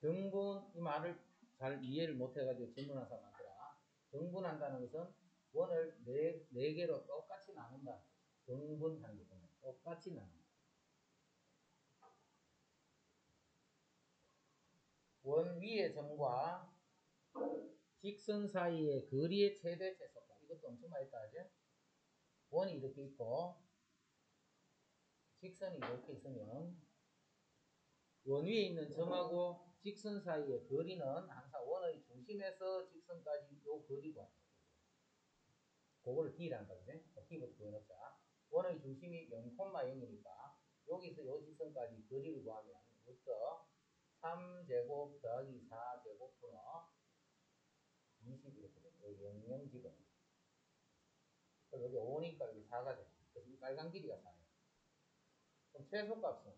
등분 이 말을 잘 이해를 못해가지고 질문한 사람 많더라. 등분한다는 것은 원을 네, 네 개로 똑같이 나눈다. 등분하는 게 보면 똑같이 나눈다. 원 위의 점과 직선 사이의 거리의 최대 최소가. 이것도 엄청 많이 따지 원이 이렇게 있고 직선이 이렇게 있으면 원 위에 있는 점하고 직선 사이의 거리는 항상 원의 중심에서 직선까지 요 거리고 그거를 D란다 그지? D부터 구해놓자. 원의 중심이 0,0이니까 여기서 요 직선까지 거리를 구하면 부터 3제곱 더하기 4제곱 분어 20 이렇게 돼. 여기 00 집어넣어. 그럼 여기 5니까 여기 4가 돼. 그래서 이 빨간 길이가 4예요. 그럼 최소값은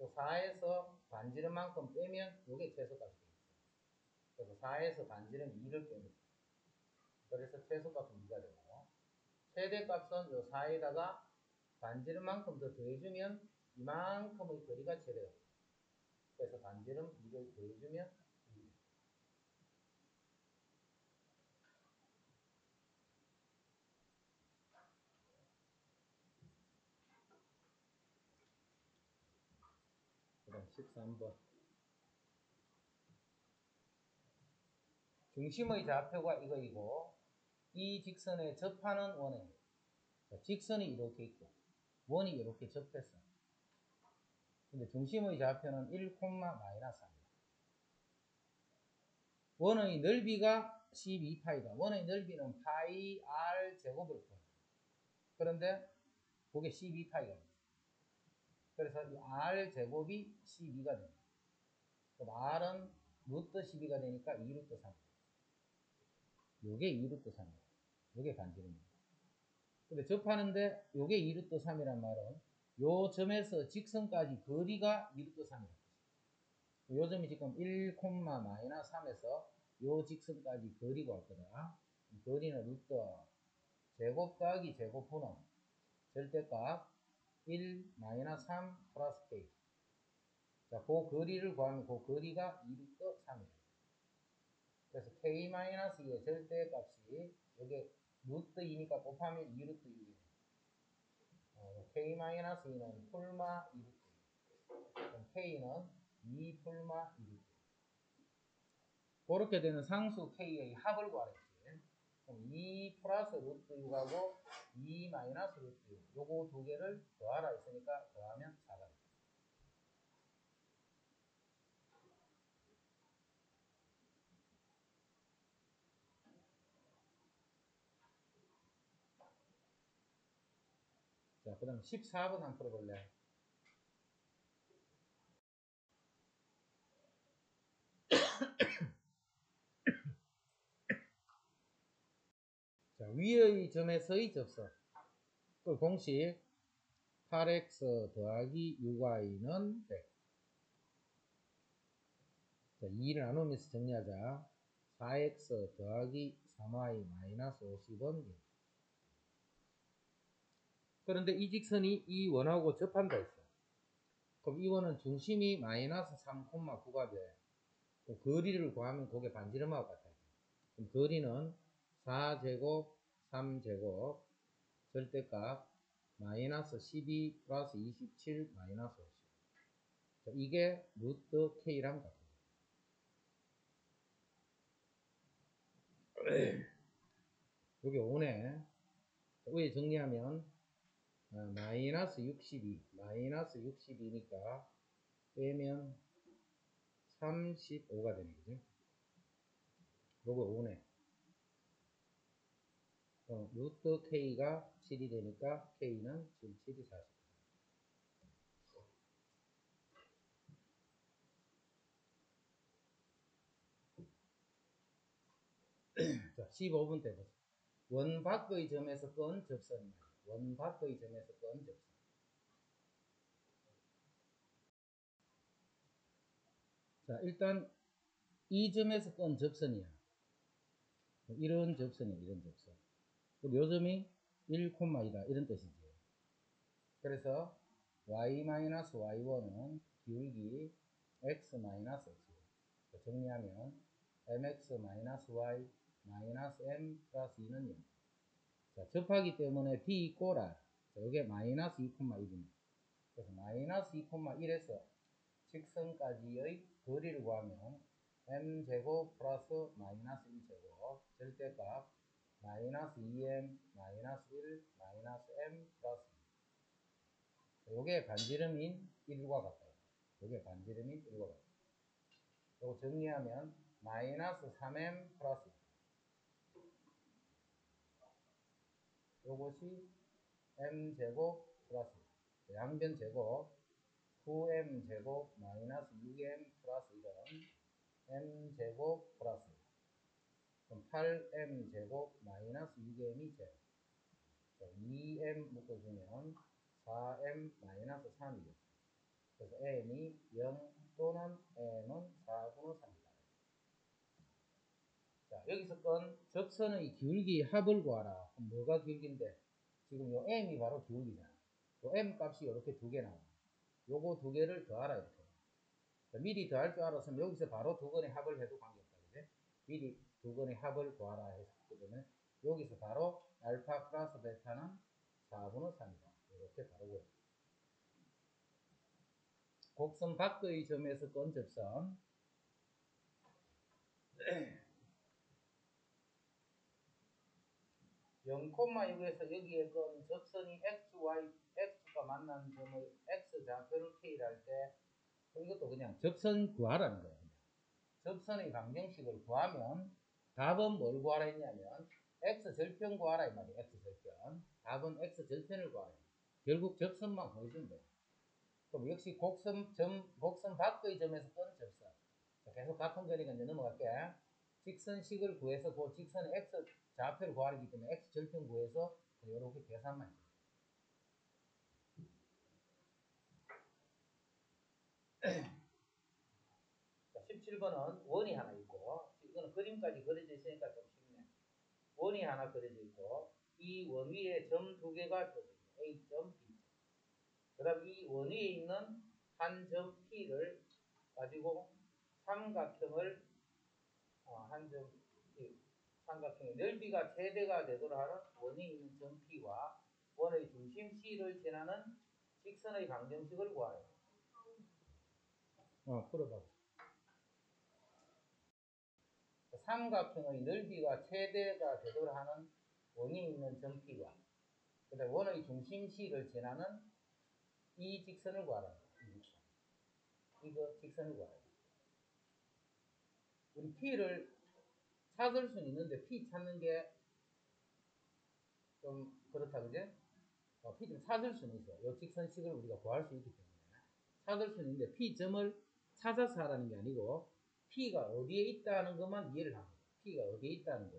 요 4에서 반지름 만큼 빼면 요게 최소값이 되겠죠. 그래서 4에서 반지름 2를 빼면 돼. 그래서 최소값은 2가 되고 최대값은 요 4에다가 반지름 만큼 더 더해주면 이만큼의 거리가 최대가 돼. 그래서 반지름 2를 더해주면 2. 그 다음 13번. 중심의 좌표가 이거이고, 이 직선에 접하는 원에, 자, 직선이 이렇게 있고, 원이 이렇게 접했어. 근데 중심의 좌표는 1, 마이너스 3이다. 원의 넓이가 12파이다. 원의 넓이는 파이 r 제곱을 구해. 그런데 그게 12파이가 됩니다. 그래서 이 r 제곱이 12가 됩니다. 그럼 r은 루트 12가 되니까 2루트 3. 요게 2루트 3이에요. 요게 반지름입니다. 근데 접하는데 요게 2루트 3이란 말은 요 점에서 직선까지 거리가 2루트 3이라는 거죠. 요 점이 지금 1, 마이너스 3에서 요 직선까지 거리고 할 거다. 거리는 루트 제곱 더하기 제곱분은 절대값 1 마이너스 3 플러스 k. 자, 그 거리를 구하면 그 거리가 2루트 3이에요. 그래서 k 마이너스 2의 절대 값이 여기 루트 2니까 곱하면 2루트 6이에요. 어, k 마이너스 2는 풀마 2루트 2. 그럼 k는 2 풀마 1이지. 그렇게 되는 상수 k의 합을 구하랬지. 그럼 2 플러스 루트 6하고 2 마이너스 루트 6. 요거 두 개를 더하라 했으니까 더하면 4가 돼. 자, 그 다음 14번 한번 풀어볼래? 위의 점에서의 접선. 그 공식 8x 더하기 6y는 100. 자, 2를 나누면서 정리하자. 4x 더하기 3y 마이너스 50은 1. 그런데 이 직선이 이 원하고 접한다 했어. 그럼 이 원은 중심이 마이너스 3,9가 돼. 그 거리를 구하면 그게 반지름하고 같아요. 그럼 거리는 4제곱 3제곱 절대값 마이너스 12 플러스 27 마이너스 50 자, 이게 루트 K랑 같아요. 여기 5네. 위에 정리하면 아, 마이너스 62 마이너스 62니까 빼면 35가 되는 거지. 요거 5네. 어, 루트 K가 7이 되니까 K는 7, 7이 40. 자, 15분 때 보자. 원 밖의 점에서 건 접선이야. 원 밖의 점에서 건 접선. 자, 일단 이 점에서 건 접선이야. 이런 접선이야, 이런 접선. 그럼 요 점이 1,2다 이런 뜻이지. 그래서 y-y1은 기울기 x-x 정리하면 mx-y 마이너스 m 플러스 2는 0. 자, 접하기 때문에 b 있고라. 자, 이게 마이너스 2,1입니다. 그래서 마이너스 2,1에서 직선까지의 거리를 구하면 m제곱 플러스 마이너스 1제곱 절대값 마이너스 2m 마이너스 1 마이너스 m 플러스 2. 요게 반지름인 1과 같아요. 요게 반지름인 1과 같아요. 요거 정리하면 마이너스 3m 플러스 2. 요것이 m제곱 플러스 양변 제곱 9m제곱 마이너스 6m 플러스 1은 m제곱 플러스 8m제곱 마이너스 6m이 제곱 2m 묶어주면 4m 마이너스 3이죠 그래서 m이 0 또는 m은 4분의 3이다 자, 여기서 건 접선의 기울기 합을 구하라. 그럼 뭐가 기울기인데? 지금 요 m이 바로 기울기잖아. 요 m 값이 이렇게 두 개 나와. 요거 두 개를 더하라 이렇게. 자, 미리 더할 줄 알았으면 여기서 바로 두 건의 합을 해도 관계없다. 그지? 미리 두 건의 합을 구하라 때문에 여기서 바로 알파 플러스 베타는 4분의 3이다. 이렇게 바로. 곡선 밖의 점에서 건 접선 0,6에서 여기에 건 접선이 x, y, x가 만난 점의 x 좌표를 k를 할때 이것도 그냥 접선 구하라는 거예요. 접선의 방정식을 구하면 답은 뭘 구하라 했냐면 x 절편 구하라 이 말이에요. x 절편. 답은 x 절편을 구하라. 결국 접선만 보여주면 돼요. 그럼 역시 곡선 점 곡선 밖의 점에서 건 접선. 계속 같은 거니까 이제 넘어갈게. 직선식을 구해서 그 직선의 x 좌표를 구하기 때문에 x 절편 구해서 이렇게 계산만 해요. 자, 17번은 원이 하나 이거는 그림까지 그려져 있으니까 좀 쉽네. 원이 하나 그려져 있고 이 원 위에 점 두 개가 떠져 있어요. A점, B점. 그 다음 이 원 위에 있는 한 점 P를 가지고 삼각형을 어, 한점 삼각형의 넓이가 최대가 되도록 하는 원이 있는 점 P와 원의 중심 C를 지나는 직선의 방정식을 구하여. 어, 풀어봐. 삼각형의 넓이가 최대가 되도록 하는 원이 있는 점 P와 그다음 원의 중심 C를 지나는 이 직선을 구하라. 이거 직선을 구하라. 우리 P를 찾을 수는 있는데 P 찾는 게 좀 그렇다 그제? 어, P 좀 찾을 수는 있어. 요 직선식을 우리가 구할 수 있기 때문에 찾을 수는 있는데 P 점을 찾아서 하라는 게 아니고 P가 어디에 있다는 것만 이해를 합니다. P가 어디에 있다는 거.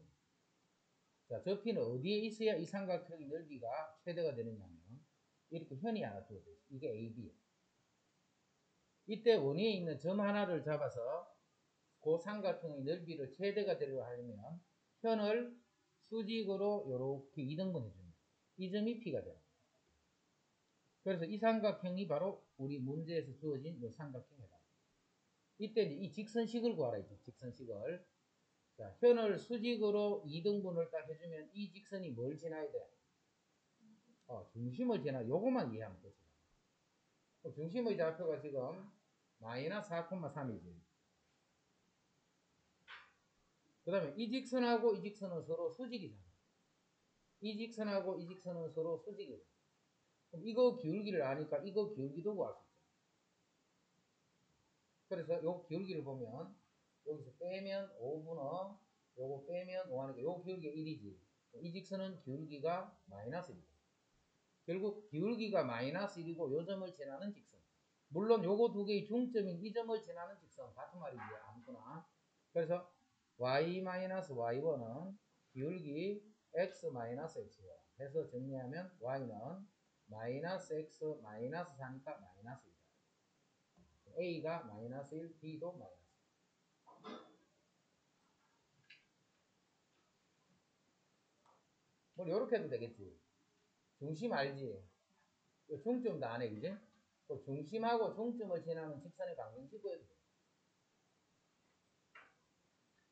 자, 저 P는 어디에 있어야 이 삼각형의 넓이가 최대가 되느냐면 이렇게 현이 하나 두어져 있어. 이게 AB. 이때 원위에 있는 점 하나를 잡아서 그 삼각형의 넓이를 최대가 되려 하려면 현을 수직으로 이렇게 이등분 해줍니다. 이 점이 P가 돼요. 그래서 이 삼각형이 바로 우리 문제에서 주어진 이 삼각형 이때 이 직선식을 구하라 했죠. 직선식을. 자, 현을 수직으로 이등분을 딱 해주면 이 직선이 뭘 지나야 돼? 어, 중심을 지나, 요것만 이해하면 되지. 중심의 좌표가 지금 마이너스 4,3이지. 그 다음에 이 직선하고 이 직선은 서로 수직이잖아. 이 직선하고 이 직선은 서로 수직이잖아. 그럼 이거 기울기를 아니까 이거 기울기도 구할 수. 그래서 요 기울기를 보면 여기서 빼면 5분의 요거 빼면 5하니까 요 기울기가 1이지. 이 직선은 기울기가 마이너스 1. 결국 기울기가 마이너스 1이고 요 점을 지나는 직선. 물론 요거 두 개의 중점인 이 점을 지나는 직선 같은 말이지 아무거나. 그래서 y-y1은 기울기 x x야. 해서 정리하면 y는 마이너스 x 마이너스 4니까 마이너스 2다. A가 마이너스 1, b도 마이너스 뭐 요렇게 해도 되겠지. 중심 알지? 중점도 안 해, 그지? 또 중심하고 중점을 지나는 직선의 방정 찍고 해도 돼.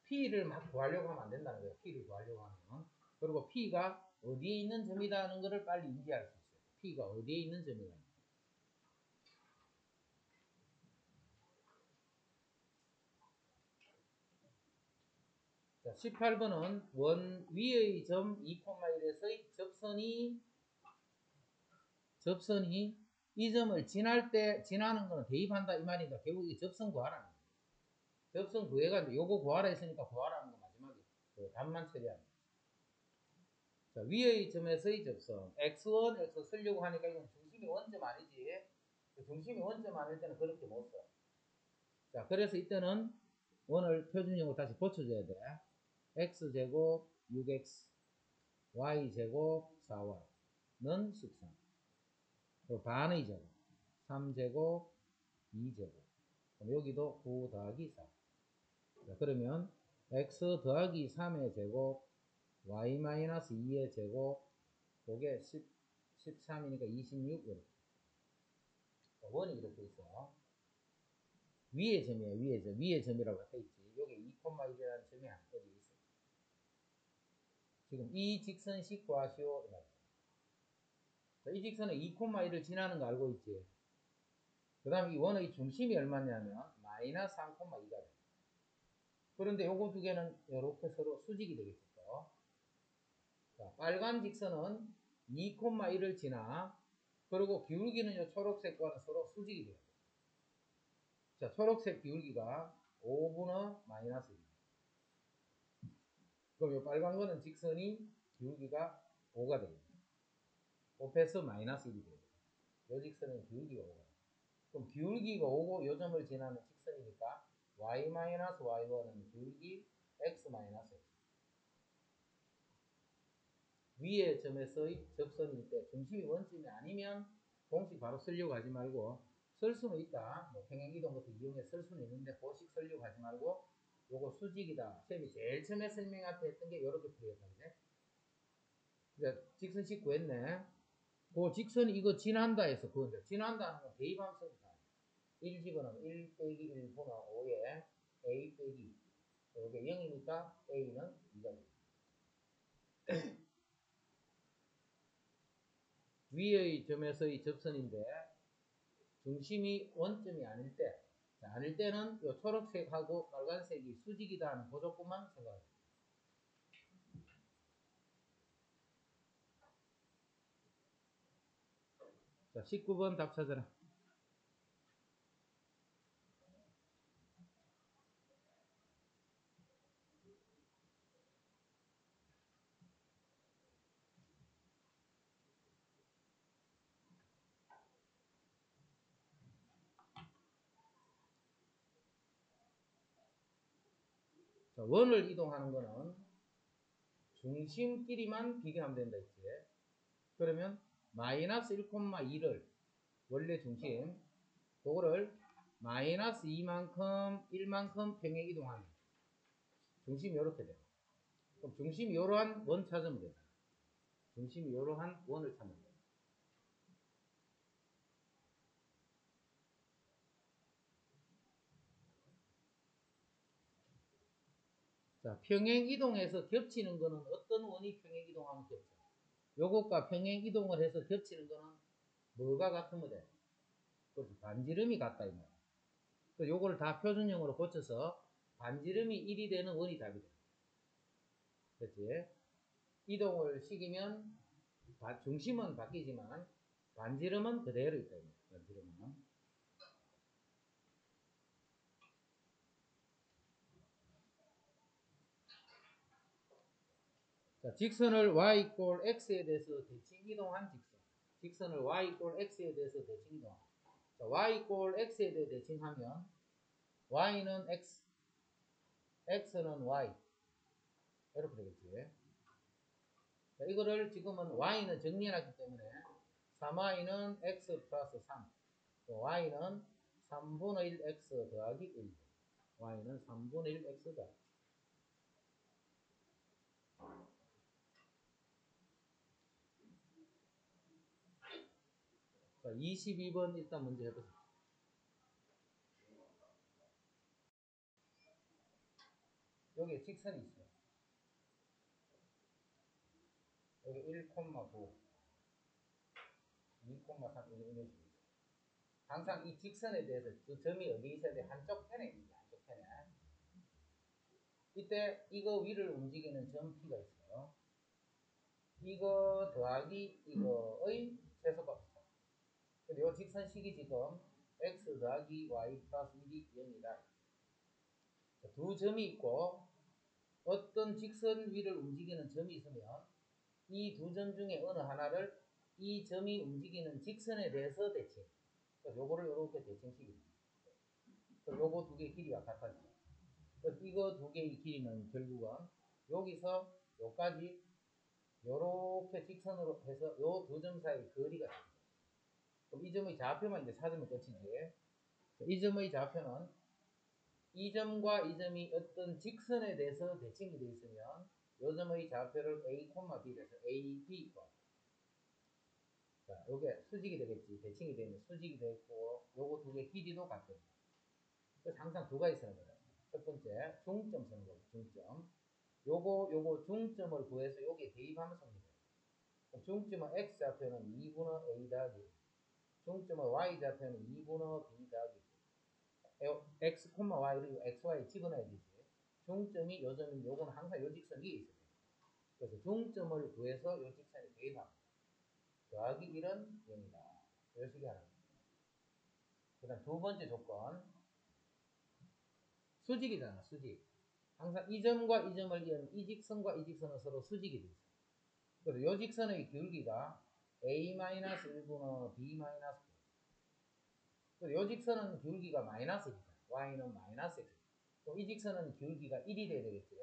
P를 막 구하려고 하면 안 된다는 거예요. P를 구하려고 하면. 그리고 P가 어디에 있는 점이라는 것을 빨리 인지할 수 있어요. P가 어디에 있는 점이냐. 자, 18번은 원 위의 점 2,1에서의 접선이 접선이 이 점을 지날 때 지나는 거는 대입한다 이 말이니까 결국 이 접선 구하라는 거예요. 접선 구해가지고 요거 구하라 했으니까 구하라는 거 마지막에 그 답만 처리하는 자 위의 점에서의 접선 x1, x 쓰려고 하니까 이건 중심이 원점 아니지 중심이 원점 아닐 때는 그렇게 못 써. 자 그래서 이때는 원을 표준형으로 다시 고쳐줘야 돼. X제곱 6x y제곱 4y는 식상 그 반의 제곱 3제곱 2제곱. 여기도 9 더하기 4 자, 그러면 x 더하기 3의 제곱 y 마이너스 2의 제곱 그게 10, 13이니까 26 이렇게. 원이 이렇게 있어 위의 점이에요 위의 점. 위의 점이라고 돼 있지. 여기 2,1이라는 점이 한 있어 지금 이 직선식 구하시오. 이 직선은 2,1을 지나는 거 알고 있지? 그 다음에 이 원의 중심이 얼마냐면 마이너스 3,2가 돼. 그런데 요거 두 개는 이렇게 서로 수직이 되겠죠. 또. 자, 빨간 직선은 2,1을 지나 그리고 기울기는 요 초록색과는 서로 수직이 돼요. 자, 초록색 기울기가 5분의 마이너스 1. 그럼 이 빨간 거는 직선이 기울기가 5가 되겠네. 5패스 마이너스 1이 되겠네. 요 직선은 기울기가 5가 그럼 기울기가 5고 요 점을 지나는 직선이니까 y 마이너스 y1은 기울기 x 마이너스. 위의 점에서의 접선일 때 중심이 원점이 아니면 공식 바로 쓰려고 하지 말고 쓸 수는 있다. 뭐 평행이동 같은 이용해 쓸 수는 있는데 공식 쓰려고 하지 말고 요거 수직이다. 쌤이 제일 처음에 설명할 때 했던 게 이렇게 풀이했던데. 그러니까 직선식 구했네. 그 직선이 이거 지난다 해서 그건데 지난다는 건 대입함 써도 1 집어넣으면 1 빼기 1분의 5에 a 빼기 이게 0이니까 a는 2가 됩니다. 위의 점에서의 접선인데 중심이 원점이 아닐 때 자, 아닐 때는 요 초록색하고 빨간색이 수직이다 하는 그 조건만 생각해요. 자, 19번 답 찾아라. 자, 원을 이동하는 거는 중심끼리만 비교하면 된다 했지. 그러면 마이너스 1,2를 원래 중심 그거를 마이너스 2만큼 1만큼 평행 이동하면 중심이 이렇게 돼요. 그럼 중심이 이러한 원 찾으면 돼요. 중심이 이러한 원을 찾는 거예요. 자, 평행 이동해서 겹치는 거는 어떤 원이 평행 이동하면 겹쳐? 요것과 평행 이동을 해서 겹치는 거는 뭐가 같으면 돼? 그렇지, 반지름이 같다, 이 말이야. 그 요거를 다 표준형으로 고쳐서 반지름이 1이 되는 원이 답이 돼. 그렇지? 이동을 시키면 바- 중심은 바뀌지만 반지름은 그대로 있다, 이 말이야. 반지름은. 자, 직선을 y 이꼴 x에 대해서 대칭 이동한 직선. 직선을 y 이꼴 x에 대해서 대칭 이동. 자, y 이꼴 x에 대해 대칭하면 y는 x, x는 y. 이렇게 되겠지. 자, 이거를 지금은 y는 정리해놨기 때문에 3y는 x 플러스 3. 또 y는 3분의 1 x 더하기 1. y는 3분의 1 x다. 자, 22번 일단 문제 해보세요. 여기 직선이 있어요. 여기 1,9, 2,3 이런 식으로. 항상 이 직선에 대해서 그 점이 어디 있어야 돼? 한쪽 편에 있는데 한쪽 편에. 이때 이거 위를 움직이는 점 P가 있어요. 이거 더하기 이거의 최소값. 근데 요 직선식이 지금 x 더하기 y 플러스 1이 0이다. 두 점이 있고 어떤 직선 위를 움직이는 점이 있으면 이 두 점 중에 어느 하나를 이 점이 움직이는 직선에 대해서 대칭. 그래서 요거를 요렇게 대칭식입니다. 요거 두 개의 길이가. 그래서 이거 두 개의 길이는 결국은 여기서 요까지 요렇게 직선으로 해서 요 두 점 사이 거리가 됩니다. 그럼 이 점의 좌표만 이제 찾으면 끝이지. 이 점의 좌표는 이 점과 이 점이 어떤 직선에 대해서 대칭이 되어 있으면 이 점의 좌표를 A, B에서 A, B 거. 자, 요게 수직이 되겠지. 대칭이 되면 수직이 되고 요거 두 개 길이도 같아요. 그래서 항상 두 가지 쓰는 거예요. 첫 번째, 중점 쓰는 거고, 중점. 요거, 요거 중점을 구해서 여기에 대입하면 씁니다. 중점은 X 좌표는 2분의 A 더하기 중점은 y 좌표는 2분의 b 더하기 x, y를 xy 집어넣어야 되지. 중점이 요 점인 요거는 항상 요 직선 위에 있어요. 그래서 중점을 구해서 요 직선에 대입합니다. 더하기 1은 0이다. 요 식이 하나. 그 다음 두 번째 조건. 수직이잖아, 수직. 항상 이 점과 이 점을 이은 이 직선과 이 직선은 서로 수직이 돼 있어. 그래서 요 직선의 기울기가 a-1분의 b-9 그리고 요 직선은 기울기가 마이너스입니다. y는 마이너스 x 그럼 이 직선은 기울기가 1이 돼야 되겠지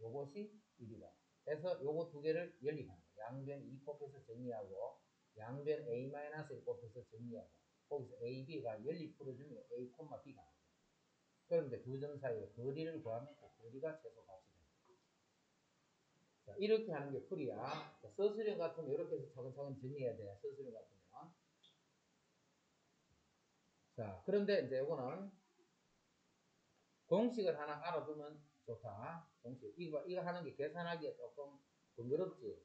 요것이 1이다 그래서 요거 두 개를 거야 양변 2 곱해서 정리하고 양변 a-1 곱해서 정리하고 거기서 a, b가 연립 풀어주면 a, b가 그런데 두 점 사이의 거리를 구하면 그 거리가 최소 값이 됩니다. 자, 이렇게 하는 게 풀이야. 자, 서술형 같으면 이렇게 해서 차근차근 정리해야 돼. 서술형 같으면. 자, 그런데 이제 이거는 공식을 하나 알아두면 좋다. 공식. 이거, 이거 하는 게 계산하기가 조금 번거롭지.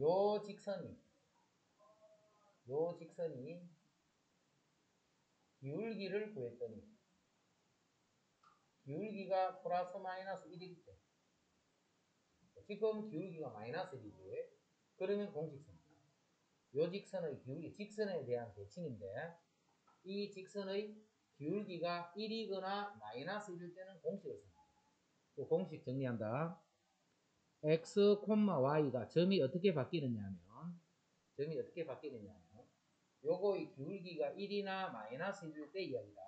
요 직선이, 요 직선이 기울기를 구했더니 기울기가 플러스 마이너스 1일 때 지금 기울기가 마이너스 1이지 그러면 공직선이다. 요 직선의 기울기, 직선에 대한 대칭인데 이 직선의 기울기가 1이거나 마이너스 1일 때는 공식을 씁니다. 또 공식 정리한다. x, y가 점이 어떻게 바뀌느냐면 점이 어떻게 바뀌느냐면 요거의 기울기가 1이나 마이너스 1일 때 이야기다.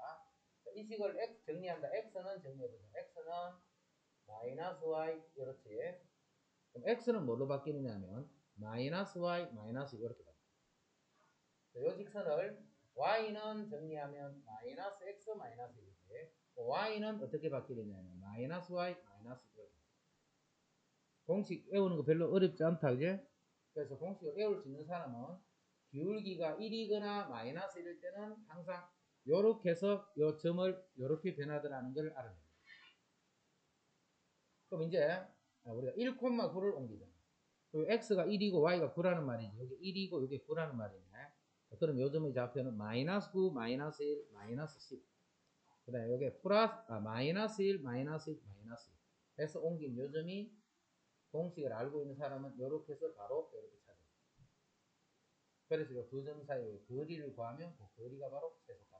자, 이 식을 x 정리한다. x는 정리해보자. x는 마이너스 y 이렇지. 그럼 x는 뭘로 바뀌느냐면 마이너스 y 마이너스 이렇게. 자, 요 직선을 y는 정리하면 마이너스 x 마이너스 1이지. y는 어떻게 바뀌느냐면 마이너스 y 마이너스 이렇게. 공식 외우는 거 별로 어렵지 않다, 그지? 그래서 공식을 외울 수 있는 사람은 기울기가 1이거나 마이너스 1일 때는 항상 요렇게 해서 요 점을 요렇게 변하더라는 걸 알아내요. 그럼 이제 우리가 1,9를 옮기자. x가 1이고 y가 9라는 말이지. 여기 1이고 여기 9라는 말이네. 자, 그럼 요 점의 좌표는 마이너스 9, 마이너스 1, 마이너스 10. 그 다음에 여기 플러스, 아, 마이너스 1, 마이너스 1, 마이너스 1. 해서 옮긴 요 점이 공식을 알고 있는 사람은 이렇게 해서 바로 이렇게 찾아요. 그래서 이 두 점 사이의 거리를 구하면 그 거리가 바로 최소값.